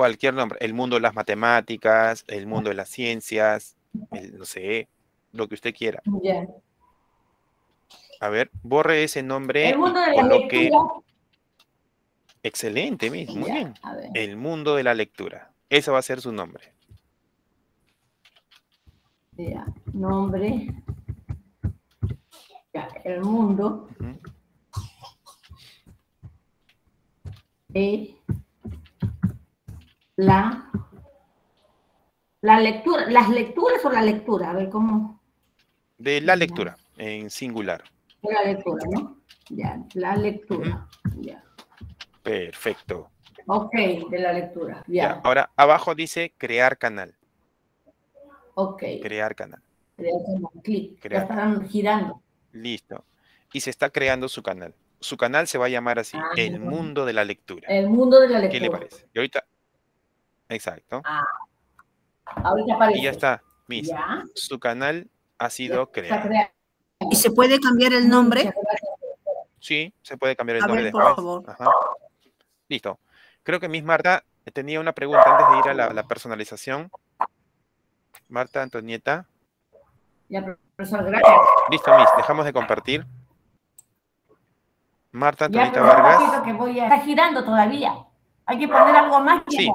[SPEAKER 1] cualquier nombre, el mundo de las matemáticas, el mundo de las ciencias, no sé, lo que usted quiera. A ver, borre ese nombre.
[SPEAKER 16] El mundo de la lectura.
[SPEAKER 1] Excelente, muy bien. El mundo de la lectura. Ese va a ser su nombre.
[SPEAKER 16] Nombre. El mundo. de la, la lectura, las lecturas o la lectura, a ver cómo.
[SPEAKER 1] De la lectura, en singular.
[SPEAKER 16] De la lectura, ¿no? Ya, la lectura. Ya.
[SPEAKER 1] Perfecto.
[SPEAKER 16] Ok, de la lectura. Ya.
[SPEAKER 1] Ahora, abajo dice crear canal.
[SPEAKER 16] Ok.
[SPEAKER 1] Crear canal.
[SPEAKER 16] Crear canal. Clic. Ya están girando.
[SPEAKER 1] Listo. Y se está creando su canal. Su canal se va a llamar así, ah, El Mundo de la Lectura.
[SPEAKER 16] El Mundo de la Lectura.
[SPEAKER 1] ¿Qué le parece? Y ahorita, exacto.
[SPEAKER 16] Ah, ahorita aparece.
[SPEAKER 1] Y ya está, Miss. Su canal ha sido creado.
[SPEAKER 13] ¿Y se puede cambiar el nombre?
[SPEAKER 1] Sí, se puede cambiar el nombre después. Por favor. Listo. Creo que Miss Marta tenía una pregunta antes de ir a la, personalización. Marta Antonieta.
[SPEAKER 16] Ya, profesor, gracias.
[SPEAKER 1] Listo, Miss. Dejamos de compartir. Marta Antonieta Vargas.
[SPEAKER 16] Que voy a... Está girando todavía. Hay que poner algo más.
[SPEAKER 1] Sí.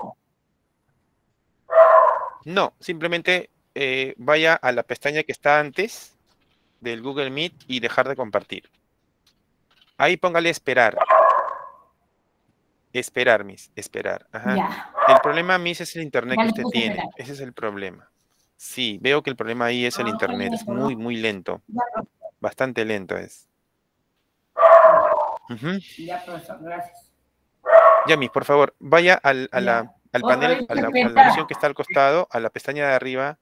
[SPEAKER 1] No, simplemente eh, vaya a la pestaña que está antes del Google Meet y dejar de compartir. Ahí póngale esperar. Esperar, Miss, esperar. El problema, Miss, es el internet que usted tiene. Ese es el problema. Sí, veo que el problema ahí es el internet. Es muy, muy lento. Bastante lento es.
[SPEAKER 16] Ya, profesor, gracias.
[SPEAKER 1] Yami, por favor, vaya al, a la, al panel, a la, a que está al costado, a la pestaña de arriba.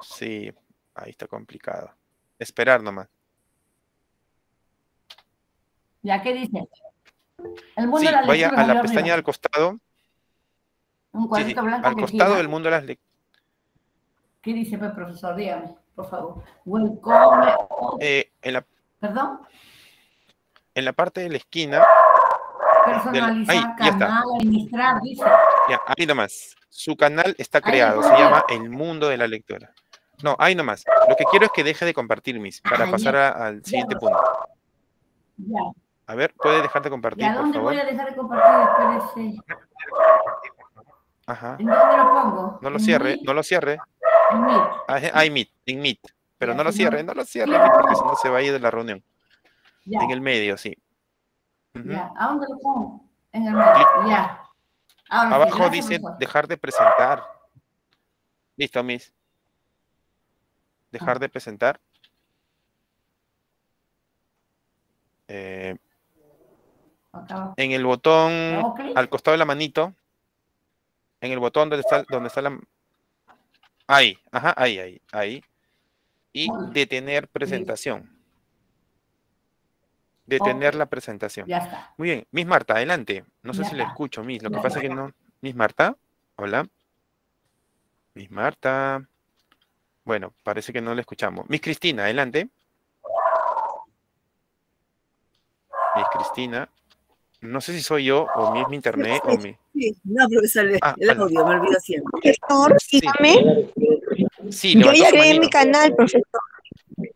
[SPEAKER 1] Sí, ahí está complicado. Esperar nomás.
[SPEAKER 16] ¿Ya qué dice?
[SPEAKER 1] El mundo sí, de vaya a la pestaña al costado.
[SPEAKER 16] Un cuadrito blanco.
[SPEAKER 1] Al costado del mundo de las lecturas.
[SPEAKER 16] ¿Qué dice, pues, profesor? Dígame, por favor. Welcome.
[SPEAKER 1] Eh, en la...
[SPEAKER 16] ¿Perdón?
[SPEAKER 1] en la parte de la esquina.
[SPEAKER 16] Personalizar ahí, canal, administrar, dice.
[SPEAKER 1] Ya, ahí nomás. Su canal está creado, se llama El Mundo de la Lectura. No, ahí nomás. Lo que quiero es que deje de compartir mis para pasar al siguiente punto. A ver, ¿puede dejar de compartir,
[SPEAKER 16] ¿Y a dónde voy a dejar de compartir?
[SPEAKER 1] Ajá.
[SPEAKER 16] ¿En dónde lo pongo?
[SPEAKER 1] No lo cierre, no lo cierre.
[SPEAKER 16] En Meet.
[SPEAKER 1] Ah, en Meet, en Meet. Pero no lo cierre, no lo cierre, porque si no se va a ir de la reunión. En el medio, sí.
[SPEAKER 16] Ya, ¿a dónde lo pongo? En el medio, ya.
[SPEAKER 1] Abajo dice dejar de presentar. Listo, Miss. Dejar ah. de presentar. Eh, en el botón al costado de la manito, en el botón donde está, donde está la... Ahí, ajá, ahí, ahí, ahí. Y detener presentación. Detener la presentación.
[SPEAKER 16] Ya está.
[SPEAKER 1] Muy bien. Miss Marta, adelante. No sé si le escucho, Miss. Lo que pasa es que no... Miss Marta, hola. Miss Marta. Bueno, parece que no le escuchamos. Miss Cristina, adelante. Miss Cristina. No sé si soy yo o mi, mi internet o mi.
[SPEAKER 9] Sí, no, profesor, ah, el audio, me olvido siempre.
[SPEAKER 17] Profesor, dígame.
[SPEAKER 1] Sí,
[SPEAKER 17] yo ya creé mi canal, profesor.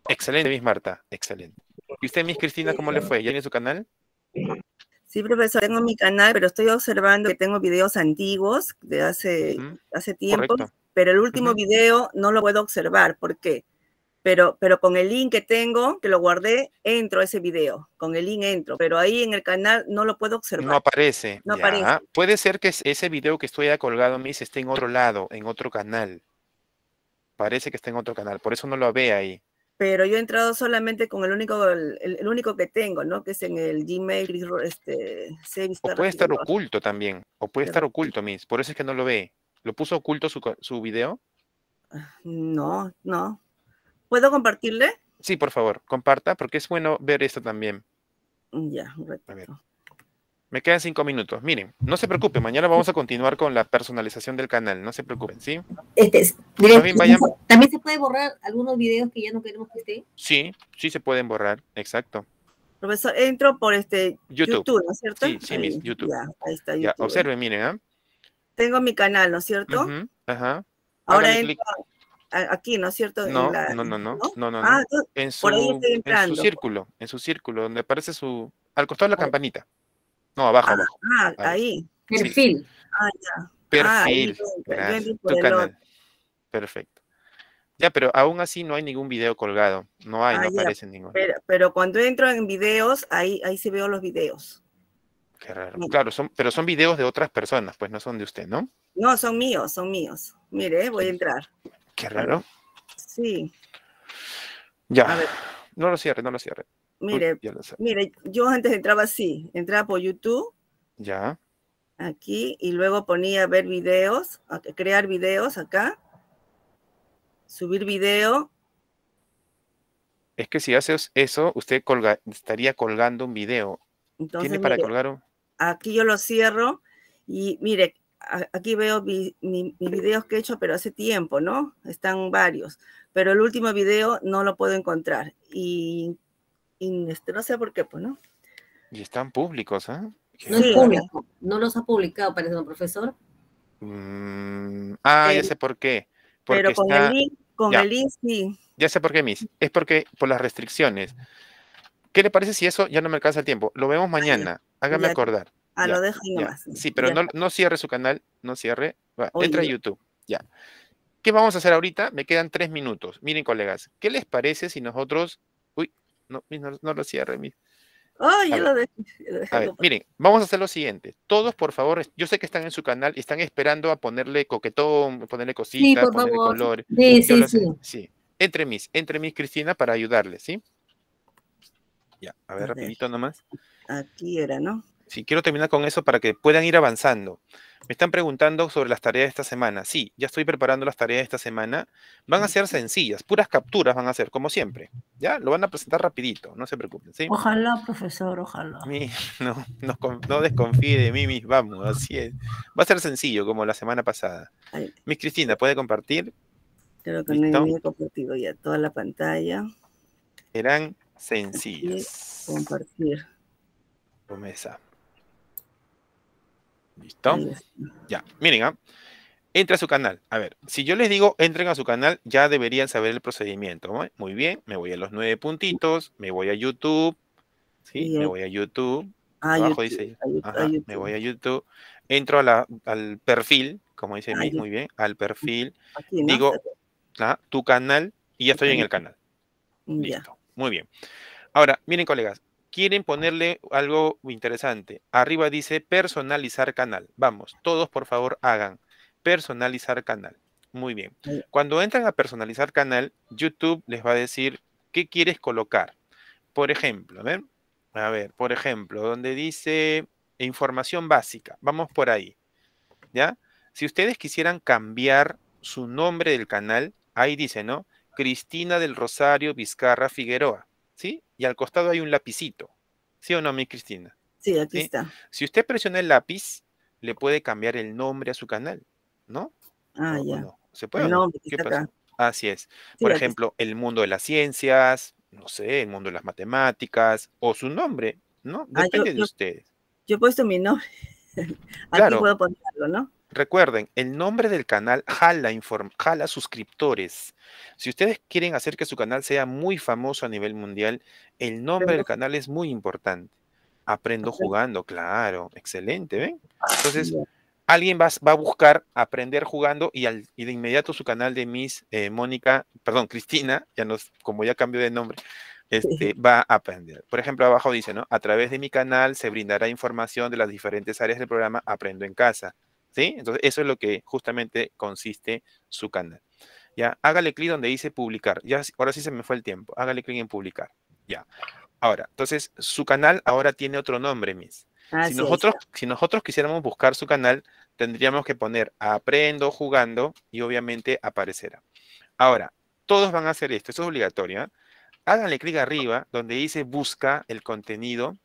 [SPEAKER 1] Excelente, Miss Marta, excelente. ¿Y usted, Miss Cristina, cómo le fue? ¿Ya tiene su canal?
[SPEAKER 9] Sí, profesor, tengo mi canal, pero estoy observando que tengo videos antiguos de hace, hace tiempo, pero el último video no lo puedo observar. ¿Por qué? pero, pero con el link que tengo, que lo guardé, entro a ese video. Con el link entro, pero ahí en el canal no lo puedo observar.
[SPEAKER 1] No aparece. No aparece. Puede ser que ese video que estoy colgado, Miss, esté en otro lado, en otro canal. Parece que está en otro canal, por eso no lo ve ahí.
[SPEAKER 9] Pero yo he entrado solamente con el único, el, único que tengo, ¿no? Que es en el Gmail, este,
[SPEAKER 1] O puede estar oculto también, o puede estar oculto, Miss, por eso es que no lo ve. ¿Lo puso oculto su, su video?
[SPEAKER 9] Ah, no, no. ¿Puedo compartirle?
[SPEAKER 1] Sí, por favor, comparta, porque es bueno ver esto también.
[SPEAKER 9] Ya,
[SPEAKER 1] a ver. Me quedan cinco minutos. Miren, no se preocupen, mañana vamos a continuar con la personalización del canal, no se preocupen, ¿sí?
[SPEAKER 12] Este, ¿También se puede borrar algunos videos que ya no queremos que estén?
[SPEAKER 1] Sí, sí se pueden borrar, exacto.
[SPEAKER 9] Profesor, entro por este
[SPEAKER 1] YouTube,
[SPEAKER 9] ¿no es cierto?
[SPEAKER 1] Sí, sí, YouTube.
[SPEAKER 9] Ya, ahí está YouTube.
[SPEAKER 1] Ya, observen, miren, ¿ah?
[SPEAKER 9] Tengo mi canal, ¿no es cierto?
[SPEAKER 1] ajá.
[SPEAKER 9] Ahora entro, aquí, ¿no es cierto?
[SPEAKER 1] No, no, no, no, no, no, ah, en, su, en su círculo, en su círculo, donde aparece su, al costado de la campanita. No, abajo,
[SPEAKER 9] ah,
[SPEAKER 1] abajo.
[SPEAKER 9] Ah, ahí.
[SPEAKER 12] Perfil.
[SPEAKER 9] Ah, ya.
[SPEAKER 1] Perfil. tu canal. Perfecto. Ya, pero aún así no hay ningún video colgado. No hay, no aparece ningún.
[SPEAKER 9] Pero, pero, cuando entro en videos, ahí, ahí se veo los videos.
[SPEAKER 1] Qué raro. Claro, son, pero son videos de otras personas, pues no son de usted, ¿no?
[SPEAKER 9] No, son míos, son míos. Mire, voy a entrar.
[SPEAKER 1] Qué raro.
[SPEAKER 9] Sí.
[SPEAKER 1] Ya. No lo cierre, no lo cierre.
[SPEAKER 9] Mire, mire, yo antes entraba así, entraba por YouTube.
[SPEAKER 1] Ya.
[SPEAKER 9] Aquí, y luego ponía ver videos, crear videos acá. Subir video.
[SPEAKER 1] Es que si haces eso, usted colga, estaría colgando un video. ¿Tiene para colgar un?
[SPEAKER 9] Aquí yo lo cierro y mire, aquí veo mis videos que he hecho, pero hace tiempo, ¿no? Están varios, pero el último video no lo puedo encontrar y, este, no sé por qué, pues, ¿no?
[SPEAKER 1] Y están públicos, ¿ah?
[SPEAKER 12] No es público, no los ha publicado, parece un profesor.
[SPEAKER 1] Mm, ah, ya sé por qué.
[SPEAKER 9] pero con el link, con el link sí.
[SPEAKER 1] Ya sé por qué, Miss. Es porque por las restricciones. ¿Qué le parece si eso ya no me alcanza el tiempo? Lo vemos mañana. Hágame acordar.
[SPEAKER 9] Ah, lo dejo nomás.
[SPEAKER 1] Sí, pero no, no, cierre su canal, no cierre. entra a YouTube, ya. ¿Qué vamos a hacer ahorita? Me quedan tres minutos. Miren, colegas, ¿qué les parece si nosotros... No, no, lo cierre.
[SPEAKER 9] Ay, yo lo dejo.
[SPEAKER 1] A ver, miren, vamos a hacer lo siguiente. Todos, por favor, yo sé que están en su canal y están esperando a ponerle coquetón, ponerle cositas, ponerle colores.
[SPEAKER 12] Sí, sí, sí.
[SPEAKER 1] sí. Entre mis, entre mis, Cristina, para ayudarles, ¿sí? Ya, a ver, rapidito nomás.
[SPEAKER 9] Aquí era, ¿no?
[SPEAKER 1] Sí, quiero terminar con eso para que puedan ir avanzando. Me están preguntando sobre las tareas de esta semana. Sí, ya estoy preparando las tareas de esta semana. Van a ser sencillas, puras capturas van a ser, como siempre. ¿Ya? Lo van a presentar rapidito, no se preocupen. ¿sí?
[SPEAKER 13] Ojalá, profesor, ojalá.
[SPEAKER 1] no, no, desconfíe de mí, mis, vamos, así es. Va a ser sencillo, como la semana pasada. Miss Cristina, ¿puede compartir?
[SPEAKER 9] Creo que no he compartido ya toda la pantalla.
[SPEAKER 1] Eran sencillas.
[SPEAKER 9] Compartir.
[SPEAKER 1] Promesa. ¿Listo? Ya, miren, ¿ah? entra a su canal. A ver, si yo les digo entren a su canal, ya deberían saber el procedimiento. Muy bien, me voy a los nueve puntitos, me voy a YouTube, ¿sí? Me voy a YouTube. Ah, abajo dice, me voy a YouTube. Entro al perfil, como dice ah, muy bien, al perfil. Digo, ah, tu canal y ya estoy en el canal. Listo. Muy bien. Ahora, miren, colegas, quieren ponerle algo interesante. Arriba dice personalizar canal. Vamos, todos por favor hagan personalizar canal. Muy bien. Cuando entran a personalizar canal, YouTube les va a decir qué quieres colocar. Por ejemplo, ¿ven? A ver, por ejemplo, donde dice información básica, vamos por ahí. ¿Ya? Si ustedes quisieran cambiar su nombre del canal, ahí dice, ¿no? Cristina del Rosario Vizcarra Figueroa. ¿Sí? Y al costado hay un lapicito. ¿Sí o no, mi Cristina?
[SPEAKER 9] Sí, aquí está.
[SPEAKER 1] Si usted presiona el lápiz, le puede cambiar el nombre a su canal, ¿no?
[SPEAKER 9] Ah, ya.
[SPEAKER 1] ¿Se puede? ¿Qué pasa? Así es. Por ejemplo, el mundo de las ciencias, no sé, el mundo de las matemáticas, o su nombre, ¿no? Ah, Depende de ustedes.
[SPEAKER 9] Yo he puesto mi nombre. Aquí puedo ponerlo, ¿no?
[SPEAKER 1] Recuerden, el nombre del canal jala, jala suscriptores. Si ustedes quieren hacer que su canal sea muy famoso a nivel mundial, el nombre del canal es muy importante. Aprendo jugando, claro, excelente, ¿ven? Entonces, alguien va, a buscar aprender jugando y, de inmediato su canal de Miss eh, Mónica, perdón, Cristina, ya nos, como ya cambió de nombre, este, va a aprender. Por ejemplo, abajo dice, ¿no? A través de mi canal se brindará información de las diferentes áreas del programa Aprendo en Casa. ¿Sí? Entonces, eso es lo que justamente consiste su canal. Ya, hágale clic donde dice publicar. Ya, ahora sí se me fue el tiempo. Hágale clic en publicar. Ya. Ahora, entonces, su canal ahora tiene otro nombre, Miss. si nosotros, si nosotros quisiéramos buscar su canal, tendríamos que poner aprendo jugando y obviamente aparecerá. Ahora, todos van a hacer esto, eso es obligatorio. ¿eh? Háganle clic arriba donde dice busca el contenido.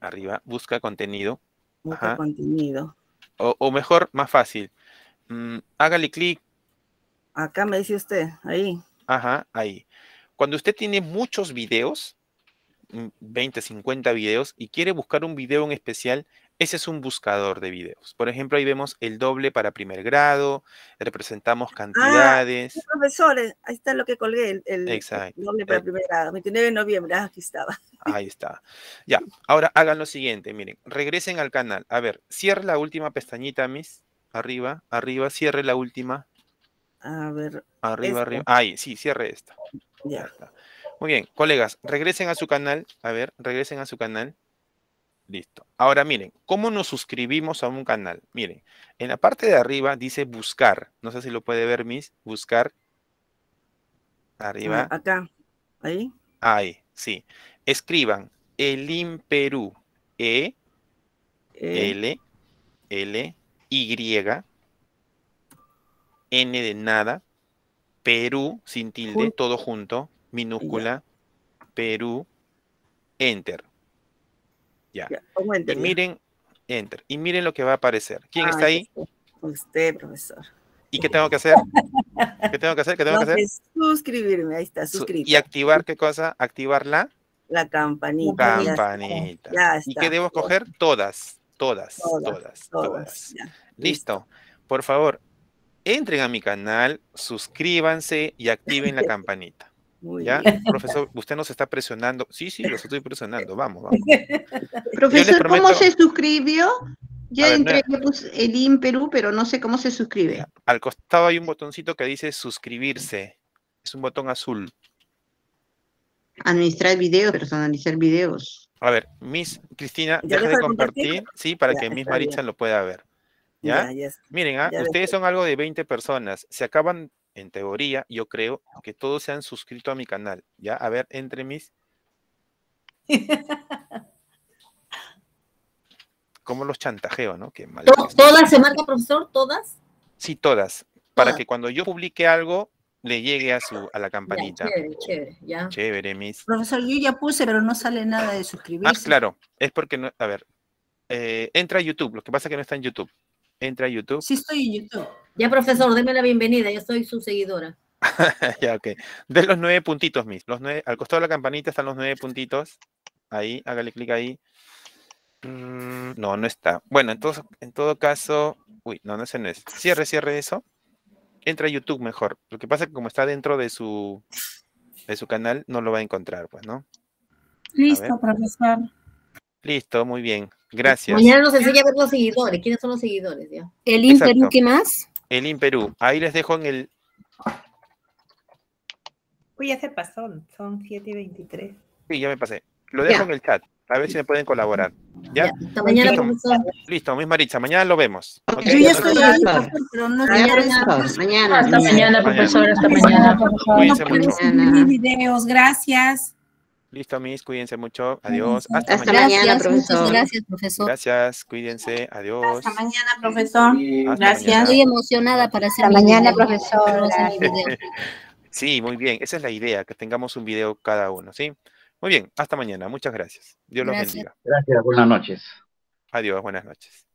[SPEAKER 1] Arriba, busca contenido.
[SPEAKER 9] Busca contenido.
[SPEAKER 1] O, mejor, más fácil. Mm, hágale clic.
[SPEAKER 9] Acá me dice usted, ahí.
[SPEAKER 1] Ajá, ahí. Cuando usted tiene muchos videos, 20, mm, 50 videos, y quiere buscar un video en especial, ese es un buscador de videos. Por ejemplo, ahí vemos el doble para primer grado, representamos ah, cantidades.
[SPEAKER 9] Ah, profesores, ahí está lo que colgué, el, doble para primer grado, 29 de noviembre, ah, aquí estaba.
[SPEAKER 1] Ahí está. Ya, ahora hagan lo siguiente, miren, regresen al canal. A ver, cierre la última pestañita, Miss. Arriba, arriba, cierre la última.
[SPEAKER 9] A ver.
[SPEAKER 1] Arriba, arriba. Ahí, sí, cierre esta. Ya. ya está. Muy bien, colegas, regresen a su canal. A ver, regresen a su canal. Listo. Ahora miren, ¿cómo nos suscribimos a un canal? Miren, en la parte de arriba dice buscar. No sé si lo puede ver, Miss. Buscar. Arriba.
[SPEAKER 9] Ah, acá. Ahí.
[SPEAKER 1] Ahí, sí. Escriban Elim Perú. E, e, L, L, Y, N de nada, Perú, sin tilde, todo junto, minúscula, Perú, Enter. Ya. y miren, enter. Y miren lo que va a aparecer. ¿Quién está ahí?
[SPEAKER 9] Usted, profesor.
[SPEAKER 1] ¿Y qué tengo que hacer? ¿Qué tengo que hacer? ¿Qué tengo que hacer?
[SPEAKER 9] Suscribirme, ahí está, suscribir.
[SPEAKER 1] ¿Y activar qué cosa? Activar la...
[SPEAKER 9] La campanita.
[SPEAKER 1] Campanita. Ya está. ¿Y qué debo coger? Todas, todas, todas, todas. Listo. Por favor, entren a mi canal, suscríbanse y activen la campanita. ¿Ya? Profesor, usted nos está presionando. Sí, sí, los estoy presionando. Vamos, vamos.
[SPEAKER 2] Profesor, ¿cómo se suscribió? Ya entré, puse el IN Perú, pero no sé cómo se suscribe.
[SPEAKER 1] Al costado hay un botoncito que dice suscribirse. Es un botón azul.
[SPEAKER 2] Administrar videos, personalizar videos.
[SPEAKER 1] A ver, Miss Cristina, deja de compartir, sí, para que Miss Maritza lo pueda ver. ¿Ya? Miren, ¿ah? ustedes son algo de 20 personas. Se acaban en teoría, yo creo que todos se han suscrito a mi canal. Ya, a ver, entre mis. ¿Cómo los chantajeo, no? Qué mal.
[SPEAKER 12] ¿Todas se marca, profesor? ¿Todas?
[SPEAKER 1] Sí, todas. Para que cuando yo publique algo, le llegue a su a la campanita.
[SPEAKER 12] chévere, chévere, ya.
[SPEAKER 1] Chévere, mis.
[SPEAKER 13] Profesor, yo ya puse, pero no sale nada de suscribirse.
[SPEAKER 1] Ah, claro. Es porque no, a ver, eh, entra a YouTube. Lo que pasa es que no está en YouTube. Entra a YouTube.
[SPEAKER 13] Sí, estoy en YouTube.
[SPEAKER 12] Ya, profesor, déme la bienvenida, yo soy su seguidora.
[SPEAKER 1] ya, ok. De los nueve puntitos, mis. Los nueve, al costado de la campanita están los nueve puntitos. Ahí, hágale clic ahí. Mm, no, no está. Bueno, entonces, en todo caso. Uy, no, no ese no es. Cierre, cierre eso. Entra a YouTube mejor. Lo que pasa es que como está dentro de su, de su canal, no lo va a encontrar, pues, ¿no?
[SPEAKER 15] Listo, profesor.
[SPEAKER 1] Listo, muy bien. Gracias.
[SPEAKER 12] Mañana nos enseña a ver los seguidores. ¿Quiénes son los seguidores? Ya?
[SPEAKER 18] El INPERU, ¿qué más?
[SPEAKER 1] El INPERU. Ahí les dejo en el...
[SPEAKER 14] Uy, ya se pasó. Son 7 y 23.
[SPEAKER 1] Sí, ya me pasé. Lo dejo en el chat. A ver si me pueden colaborar. ¿Ya?
[SPEAKER 12] hasta mañana,
[SPEAKER 1] Listo.
[SPEAKER 12] profesor.
[SPEAKER 1] Listo, Miss Maritza. Mañana lo vemos.
[SPEAKER 13] Yo ya estoy ahí, pero no
[SPEAKER 2] Mañana, mañana.
[SPEAKER 10] Hasta mañana, profesor. Hasta mañana.
[SPEAKER 1] Cuídense mucho.
[SPEAKER 15] Mis videos, gracias.
[SPEAKER 1] Listo, Miss. Cuídense mucho. Adiós. Hasta,
[SPEAKER 2] Hasta
[SPEAKER 1] mañana.
[SPEAKER 2] mañana, profesor.
[SPEAKER 18] Gracias, profesor.
[SPEAKER 1] Gracias. Cuídense. Adiós.
[SPEAKER 14] Hasta mañana, profesor.
[SPEAKER 1] Hasta
[SPEAKER 14] Gracias.
[SPEAKER 1] mañana.
[SPEAKER 18] Estoy emocionada para hacer
[SPEAKER 2] Hasta
[SPEAKER 18] mi
[SPEAKER 2] mañana,
[SPEAKER 18] video.
[SPEAKER 2] profesor.
[SPEAKER 1] Sí, muy bien. Esa es la idea, que tengamos un video cada uno, ¿sí? Muy bien. Hasta mañana. Muchas gracias. Dios los bendiga.
[SPEAKER 19] Gracias, buenas noches.
[SPEAKER 1] Adiós. Buenas noches.